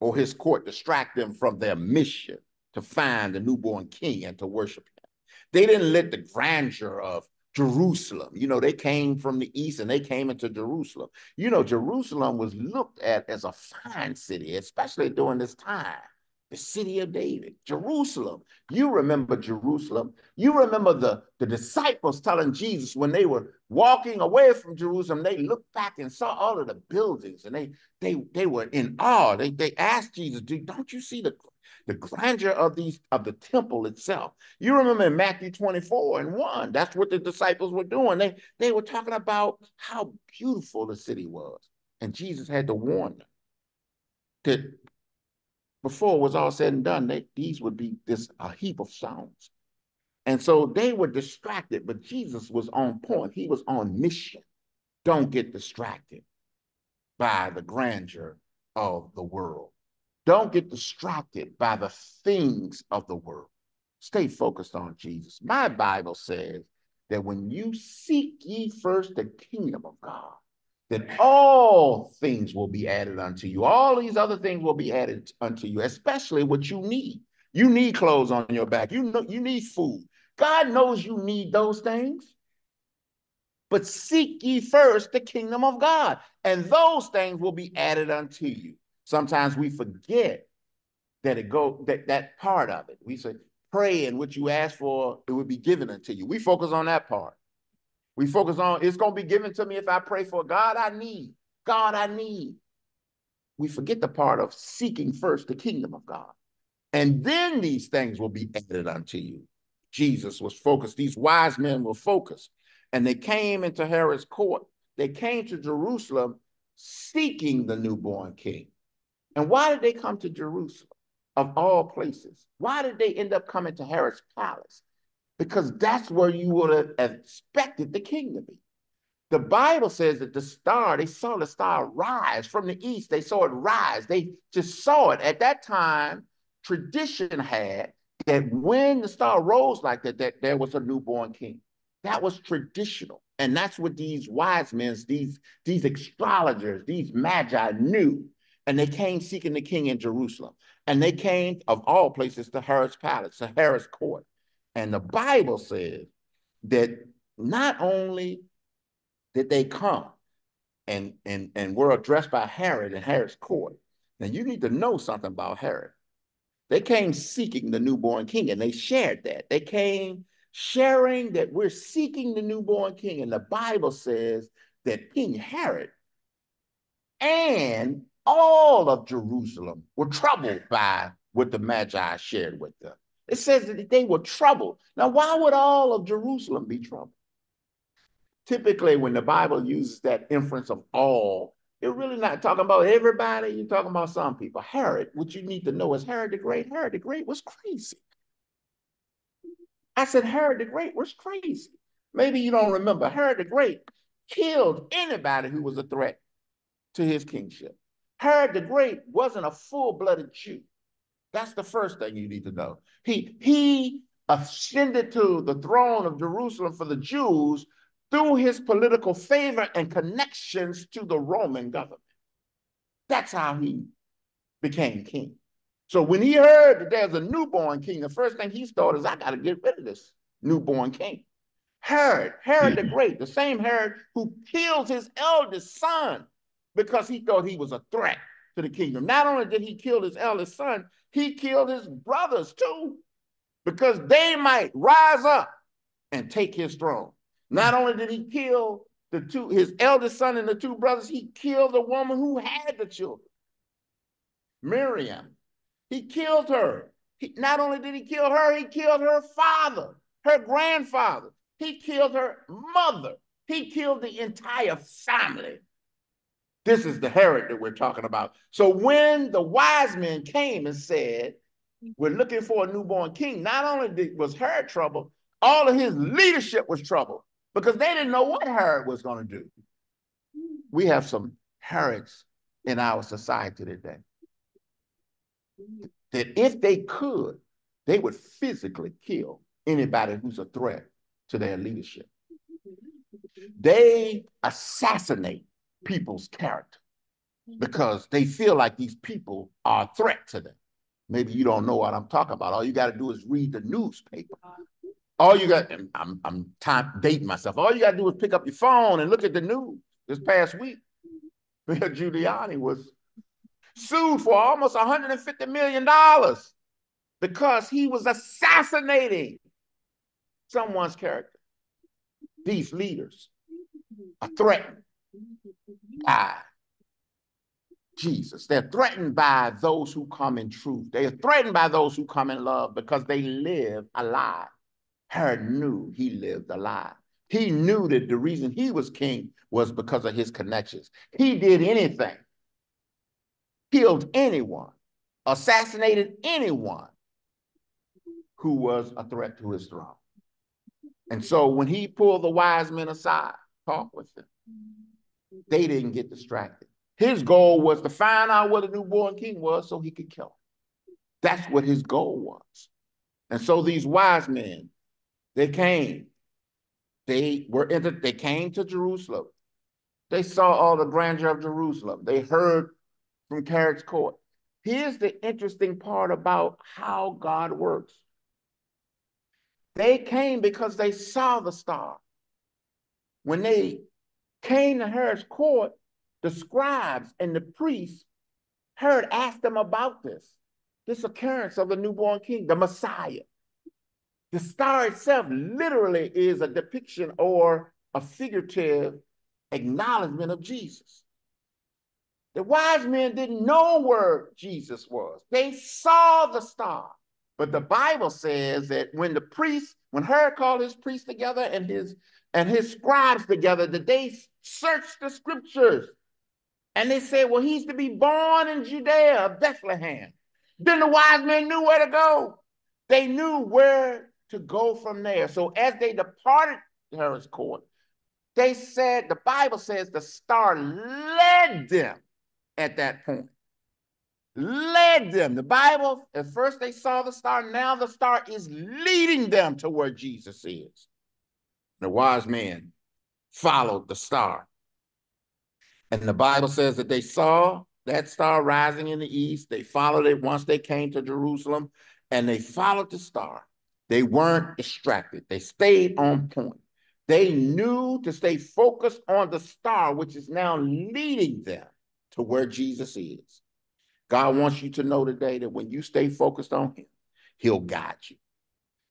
or his court distract them from their mission to find the newborn king and to worship him. They didn't let the grandeur of Jerusalem, you know, they came from the east and they came into Jerusalem. You know, Jerusalem was looked at as a fine city, especially during this time. The city of David, Jerusalem. You remember Jerusalem. You remember the, the disciples telling Jesus when they were walking away from Jerusalem, they looked back and saw all of the buildings and they they they were in awe. They, they asked Jesus, Don't you see the the grandeur of these of the temple itself. You remember in Matthew 24 and 1, that's what the disciples were doing. They they were talking about how beautiful the city was. And Jesus had to warn them that before it was all said and done, they, these would be this a heap of stones. And so they were distracted, but Jesus was on point. He was on mission. Don't get distracted by the grandeur of the world. Don't get distracted by the things of the world. Stay focused on Jesus. My Bible says that when you seek ye first the kingdom of God, that all things will be added unto you. All these other things will be added unto you, especially what you need. You need clothes on your back. You know you need food. God knows you need those things. But seek ye first the kingdom of God, and those things will be added unto you. Sometimes we forget that it go that that part of it. We say, pray and what you ask for, it will be given unto you. We focus on that part. We focus on it's gonna be given to me if I pray for God I need. God I need. we forget the part of seeking first the kingdom of God. And then these things will be added unto you. Jesus was focused. These wise men were focused. And they came into Herod's court. They came to Jerusalem seeking the newborn king. And why did they come to Jerusalem, of all places? Why did they end up coming to Herod's palace? Because that's where you would have expected the king to be. The Bible says that the star, they saw the star rise from the east. They saw it rise. They just saw it. At that time, tradition had that when the star rose like that, that there was a newborn king. That was traditional. And that's what these wise men, these, these astrologers, these magi knew. And they came seeking the king in Jerusalem. And they came, of all places, to Herod's palace, to Herod's court. And the Bible says that not only did they come and, and, and were addressed by Herod in Herod's court. Now you need to know something about Herod. They came seeking the newborn king and they shared that. They came sharing that we're seeking the newborn king. And the Bible says that King Herod and all of Jerusalem were troubled by what the Magi shared with them. It says that they were troubled. Now, why would all of Jerusalem be troubled? Typically, when the Bible uses that inference of all, you're really not talking about everybody, you're talking about some people. Herod, what you need to know is Herod the Great. Herod the Great was crazy. I said, Herod the Great was crazy. Maybe you don't remember. Herod the Great killed anybody who was a threat to his kingship. Herod the Great wasn't a full-blooded Jew. That's the first thing you need to know. He, he ascended to the throne of Jerusalem for the Jews through his political favor and connections to the Roman government. That's how he became king. So when he heard that there's a newborn king, the first thing he thought is, I got to get rid of this newborn king. Herod, Herod the Great, the same Herod who killed his eldest son because he thought he was a threat to the kingdom. Not only did he kill his eldest son, he killed his brothers too because they might rise up and take his throne. Not only did he kill the two, his eldest son and the two brothers, he killed the woman who had the children, Miriam. He killed her. He, not only did he kill her, he killed her father, her grandfather. He killed her mother. He killed the entire family. This is the Herod that we're talking about. So when the wise men came and said, We're looking for a newborn king, not only did, was Herod trouble, all of his leadership was trouble because they didn't know what Herod was going to do. We have some Herods in our society today that if they could, they would physically kill anybody who's a threat to their leadership. They assassinate people's character mm-hmm. because they feel like these people are a threat to them. Maybe you don't know what I'm talking about. All you got to do is read the newspaper. All you got, I'm, I'm time dating myself. All you got to do is pick up your phone and look at the news this past week. Mayor Giuliani was sued for almost $150 million because he was assassinating someone's character. These leaders are threatened by Jesus. They're threatened by those who come in truth. They are threatened by those who come in love because they live a lie. Herod knew he lived a lie. He knew that the reason he was king was because of his connections. He did anything, killed anyone, assassinated anyone who was a threat to his throne. And so when he pulled the wise men aside, talk with them, they didn't get distracted. His goal was to find out what a newborn king was so he could kill him. That's what his goal was. And so these wise men, they came. They were entered, they came to Jerusalem. They saw all the grandeur of Jerusalem. They heard from Herod's court. Here's the interesting part about how God works. They came because they saw the star. When they came to Herod's court, the scribes and the priests Herod asked them about this, this occurrence of the newborn king, the Messiah. The star itself literally is a depiction or a figurative acknowledgement of Jesus. The wise men didn't know where Jesus was. They saw the star. But the Bible says that when the priest, when Herod called his priests together and his and his scribes together, that they searched the scriptures. And they said, well, he's to be born in Judea Bethlehem. Then the wise men knew where to go. They knew where to go from there. So as they departed Herod's court, they said, the Bible says the star led them at that point. Led them. The Bible, at first they saw the star, now the star is leading them to where Jesus is. The wise men followed the star. And the Bible says that they saw that star rising in the east. They followed it once they came to Jerusalem and they followed the star. They weren't distracted, they stayed on point. They knew to stay focused on the star, which is now leading them to where Jesus is. God wants you to know today that when you stay focused on Him, He'll guide you.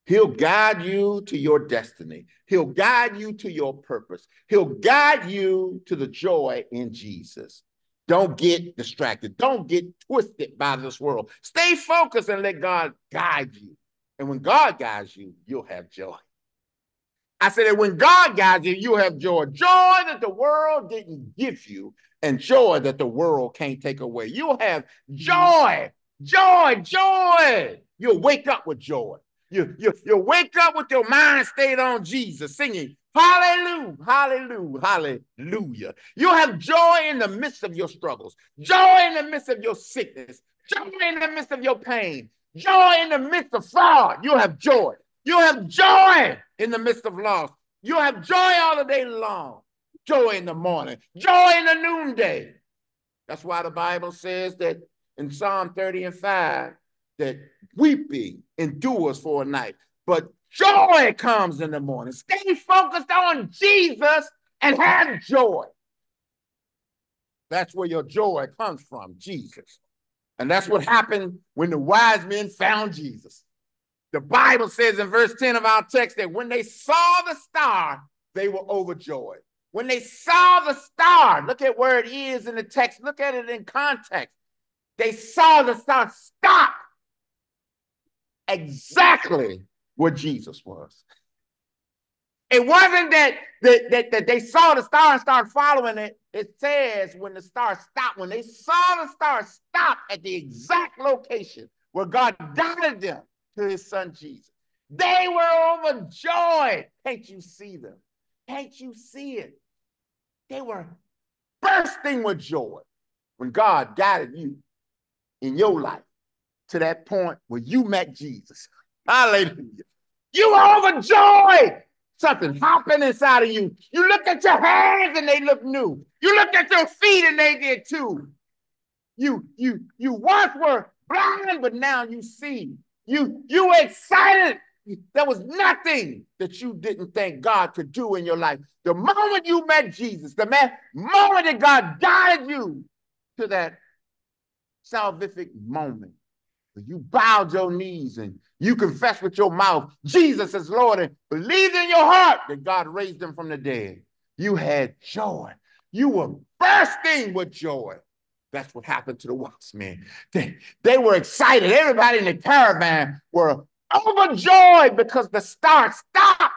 He'll guide you to your destiny. He'll guide you to your purpose. He'll guide you to the joy in Jesus. Don't get distracted. Don't get twisted by this world. Stay focused and let God guide you. And when God guides you, you'll have joy. I said that when God guides you, you'll have joy. Joy that the world didn't give you, and joy that the world can't take away. You'll have joy, joy, joy. You'll wake up with joy. You, you, you wake up with your mind stayed on Jesus, singing, Hallelujah, hallelujah, hallelujah. You'll have joy in the midst of your struggles, joy in the midst of your sickness, joy in the midst of your pain, joy in the midst of fraud. You'll have joy. You'll have joy in the midst of loss. You'll have joy all the day long, joy in the morning, joy in the noonday. That's why the Bible says that in Psalm 30 and 5 that weeping endures for a night, but joy comes in the morning. Stay focused on Jesus and have joy. That's where your joy comes from, Jesus. And that's what happened when the wise men found Jesus. The Bible says in verse 10 of our text that when they saw the star, they were overjoyed. When they saw the star, look at where it is in the text, look at it in context. They saw the star stop exactly where Jesus was. It wasn't that, that, that, that they saw the star and started following it. It says when the star stopped, when they saw the star stop at the exact location where God guided them to his son Jesus, they were overjoyed. Can't you see them? Can't you see it? They were bursting with joy when God guided you in your life to that point where you met Jesus. Hallelujah. You were overjoyed. Something happened inside of you. You look at your hands and they look new. You look at your feet and they did too. You you you once were blind, but now you see. You you excited. There was nothing that you didn't think God could do in your life. The moment you met Jesus, the man, moment that God guided you to that salvific moment, you bowed your knees and you confess with your mouth Jesus is Lord and believed in your heart that God raised him from the dead. You had joy. You were bursting with joy. That's what happened to the watchmen. They, they were excited. Everybody in the caravan were overjoyed because the star stopped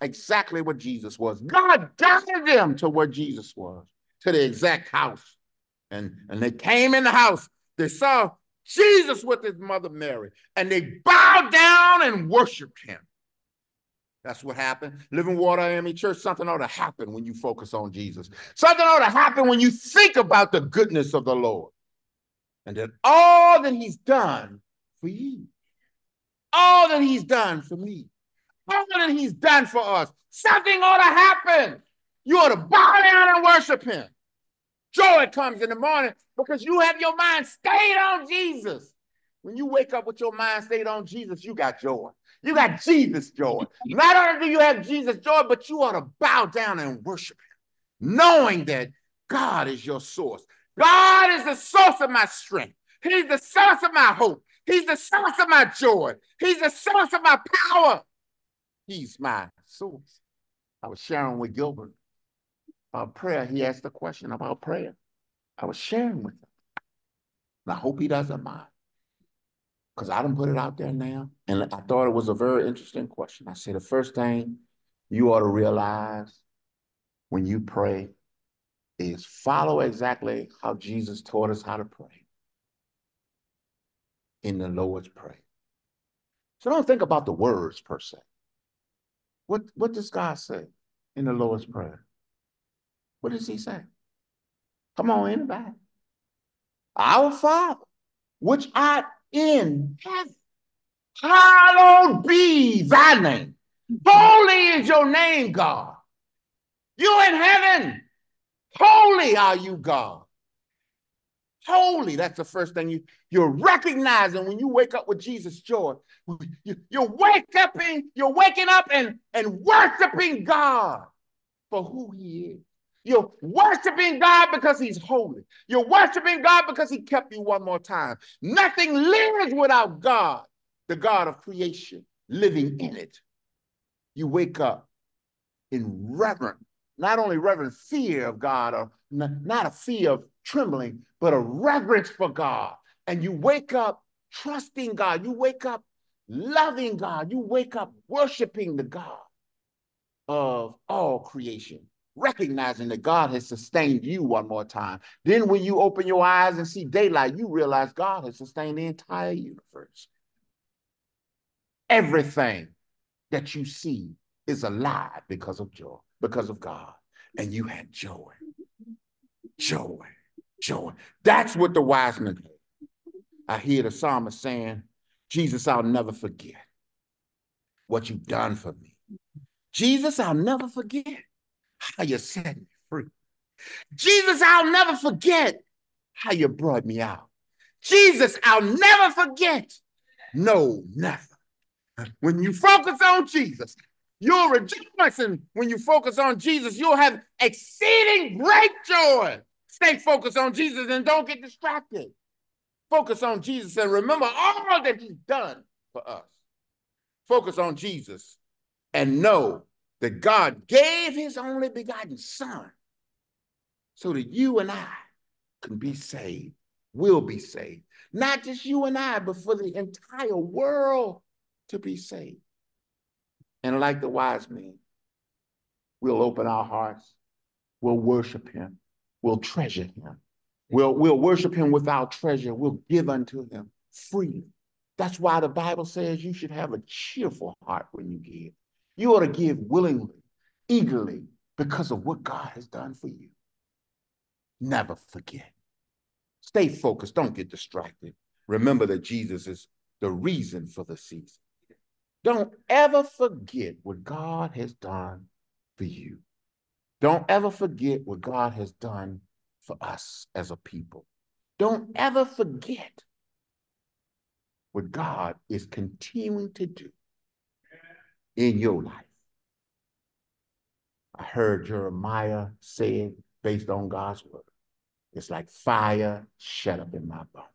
exactly where Jesus was. God guided them to where Jesus was, to the exact house. And, and they came in the house. They saw Jesus with his mother Mary, and they bowed down and worshiped him. That's what happened. Living Water AME Church, something ought to happen when you focus on Jesus. Something ought to happen when you think about the goodness of the Lord and that all that he's done for you, all that he's done for me, all that he's done for us, something ought to happen. You ought to bow down and worship him. Joy comes in the morning because you have your mind stayed on Jesus. When you wake up with your mind stayed on Jesus, you got joy. You got Jesus joy. Not only do you have Jesus joy, but you ought to bow down and worship him, knowing that God is your source. God is the source of my strength. He's the source of my hope. He's the source of my joy. He's the source of my power. He's my source. I was sharing with Gilbert about prayer. He asked a question about prayer. I was sharing with him. And I hope he doesn't mind. Because I didn't put it out there now. And I thought it was a very interesting question. I said, the first thing you ought to realize when you pray is follow exactly how Jesus taught us how to pray in the Lord's Prayer. So don't think about the words per se. What, what does God say in the Lord's Prayer? What does he say? Come on, anybody. Our Father, which art in heaven, hallowed be thy name. Holy is your name, God. You in heaven. Holy are you, God. Holy. That's the first thing you, you're recognizing when you wake up with Jesus' joy. You, you're wake up you're waking up and, and worshiping God for who he is. You're worshiping God because he's holy. You're worshiping God because he kept you one more time. Nothing lives without God, the God of creation, living in it. You wake up in reverent, not only reverent fear of God, or not a fear of trembling, but a reverence for God. And you wake up trusting God. You wake up loving God. You wake up worshiping the God of all creation recognizing that God has sustained you one more time. Then when you open your eyes and see daylight, you realize God has sustained the entire universe. Everything that you see is alive because of joy, because of God. And you had joy. Joy. Joy. That's what the wise men did. I hear the psalmist saying, Jesus, I'll never forget what you've done for me. Jesus, I'll never forget how you set me free. Jesus, I'll never forget how you brought me out. Jesus, I'll never forget. No, never. When you focus on Jesus, you'll rejoice. And when you focus on Jesus, you'll have exceeding great joy. Stay focused on Jesus and don't get distracted. Focus on Jesus and remember all that he's done for us. Focus on Jesus and know that God gave his only begotten son so that you and I can be saved, will be saved. Not just you and I, but for the entire world to be saved. And like the wise men, we'll open our hearts, we'll worship him, we'll treasure him. We'll, we'll worship him with our treasure. We'll give unto him freely. That's why the Bible says you should have a cheerful heart when you give. You ought to give willingly, eagerly, because of what God has done for you. Never forget. Stay focused. Don't get distracted. Remember that Jesus is the reason for the season. Don't ever forget what God has done for you. Don't ever forget what God has done for us as a people. Don't ever forget what God is continuing to do in your life. I heard Jeremiah say it based on God's word. It's like fire shut up in my bones.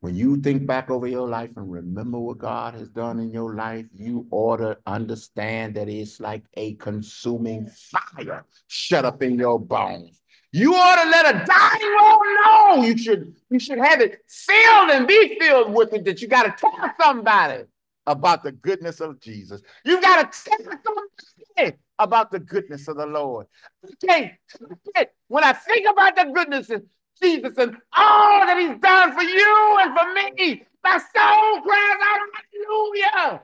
When you think back over your life and remember what God has done in your life, you ought to understand that it's like a consuming fire shut up in your bones. You ought to let a dying world know. You should, you should have it filled and be filled with it that you got to tell somebody about the goodness of Jesus. You've got to somebody about the goodness of the Lord. Okay, when I think about the goodness of Jesus and all that he's done for you and for me, my soul cries out, hallelujah.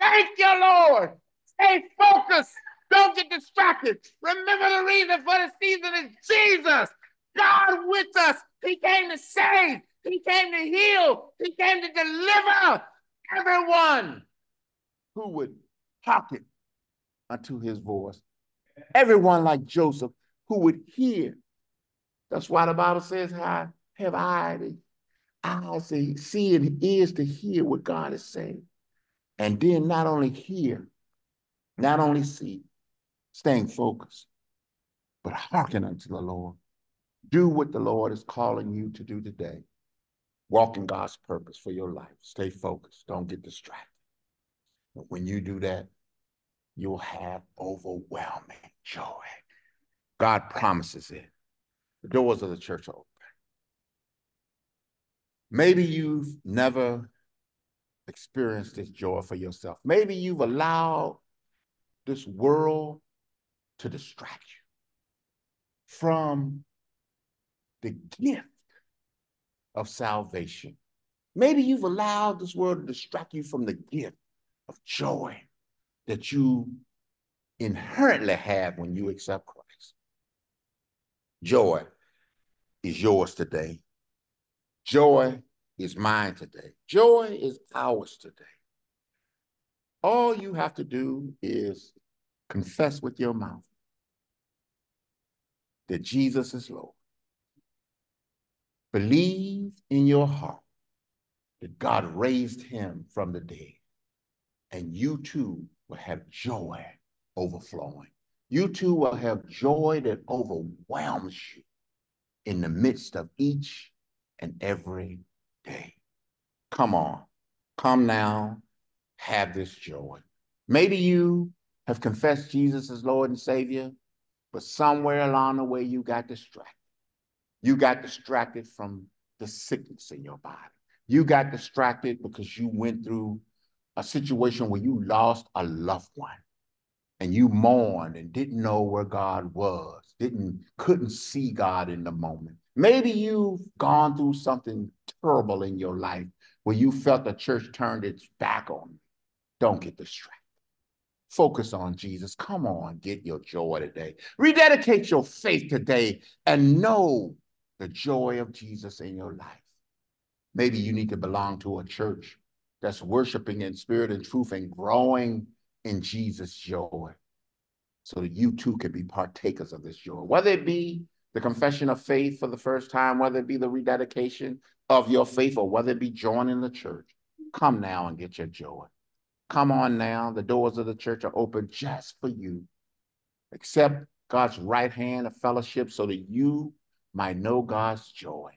Thank you, Lord. Stay focused. Don't get distracted. Remember the reason for the season is Jesus. God with us. He came to save. He came to heal. He came to deliver everyone who would hearken unto his voice. Everyone like Joseph who would hear. That's why the Bible says, "How have I eyes to see and ears to hear what God is saying?" And then not only hear, not only see, staying focused, but hearken unto the Lord. Do what the Lord is calling you to do today. Walk in God's purpose for your life. Stay focused. Don't get distracted. But when you do that, you'll have overwhelming joy. God promises it. The doors of the church are open. Maybe you've never experienced this joy for yourself. Maybe you've allowed this world to distract you from the gift of salvation. Maybe you've allowed this world to distract you from the gift of joy that you inherently have when you accept Christ. Joy is yours today. Joy is mine today. Joy is ours today. All you have to do is confess with your mouth that Jesus is Lord. Believe in your heart that God raised him from the dead, and you too will have joy overflowing. You too will have joy that overwhelms you in the midst of each and every day. Come on, come now, have this joy. Maybe you have confessed Jesus as Lord and Savior, but somewhere along the way you got distracted. You got distracted from the sickness in your body. You got distracted because you went through a situation where you lost a loved one and you mourned and didn't know where God was, didn't couldn't see God in the moment. Maybe you've gone through something terrible in your life where you felt the church turned its back on you. Don't get distracted. Focus on Jesus. Come on, get your joy today. Rededicate your faith today and know the joy of Jesus in your life. Maybe you need to belong to a church that's worshiping in spirit and truth and growing in Jesus' joy so that you too can be partakers of this joy, whether it be the confession of faith for the first time, whether it be the rededication of your faith, or whether it be joining the church. Come now and get your joy. Come on now. The doors of the church are open just for you. Accept God's right hand of fellowship so that you might know God's joy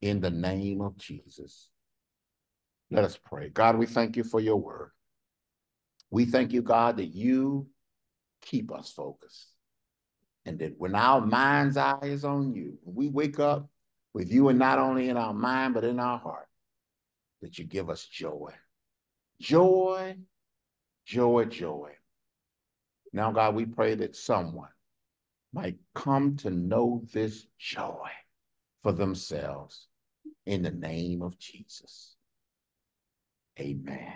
in the name of Jesus. Let us pray. God, we thank you for your word. We thank you, God, that you keep us focused. And that when our mind's eye is on you, we wake up with you and not only in our mind, but in our heart, that you give us joy. Joy, joy, joy. Now, God, we pray that someone might come to know this joy for themselves in the name of Jesus. Amen.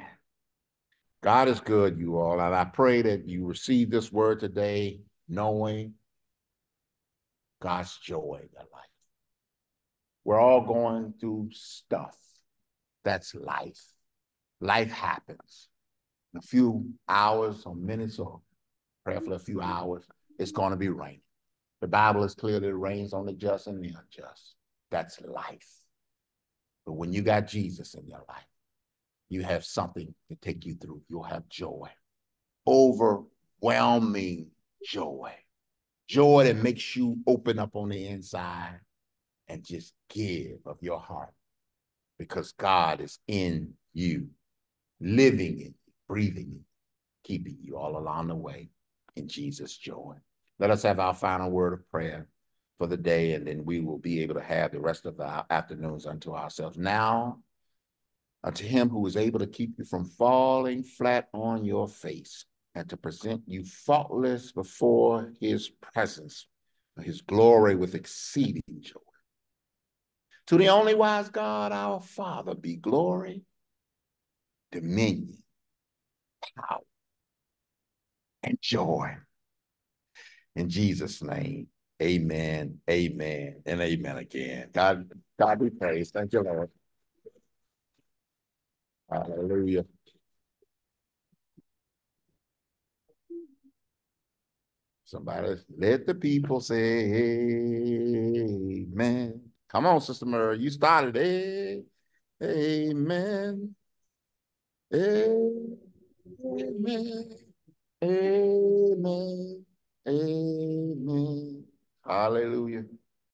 God is good, you all, and I pray that you receive this word today knowing God's joy in life. We're all going through stuff. That's life. Life happens. In a few hours or minutes or prayerfully a few hours, it's going to be raining. The Bible is clear that it rains on the just and the unjust. That's life. But when you got Jesus in your life, you have something to take you through. You'll have joy, overwhelming joy, joy that makes you open up on the inside and just give of your heart because God is in you, living in you, breathing you, keeping you all along the way in Jesus' joy. Let us have our final word of prayer for the day, and then we will be able to have the rest of the afternoons unto ourselves. Now, unto him who is able to keep you from falling flat on your face and to present you faultless before his presence, his glory with exceeding joy. To the only wise God, our Father, be glory, dominion, power, and joy. In Jesus' name, amen, amen, and amen again. God, God be praised. Thank you, Lord. Hallelujah. Somebody let the people say amen. Come on, Sister Murray. You started it. Amen. Amen. Amen. Amen. Hallelujah.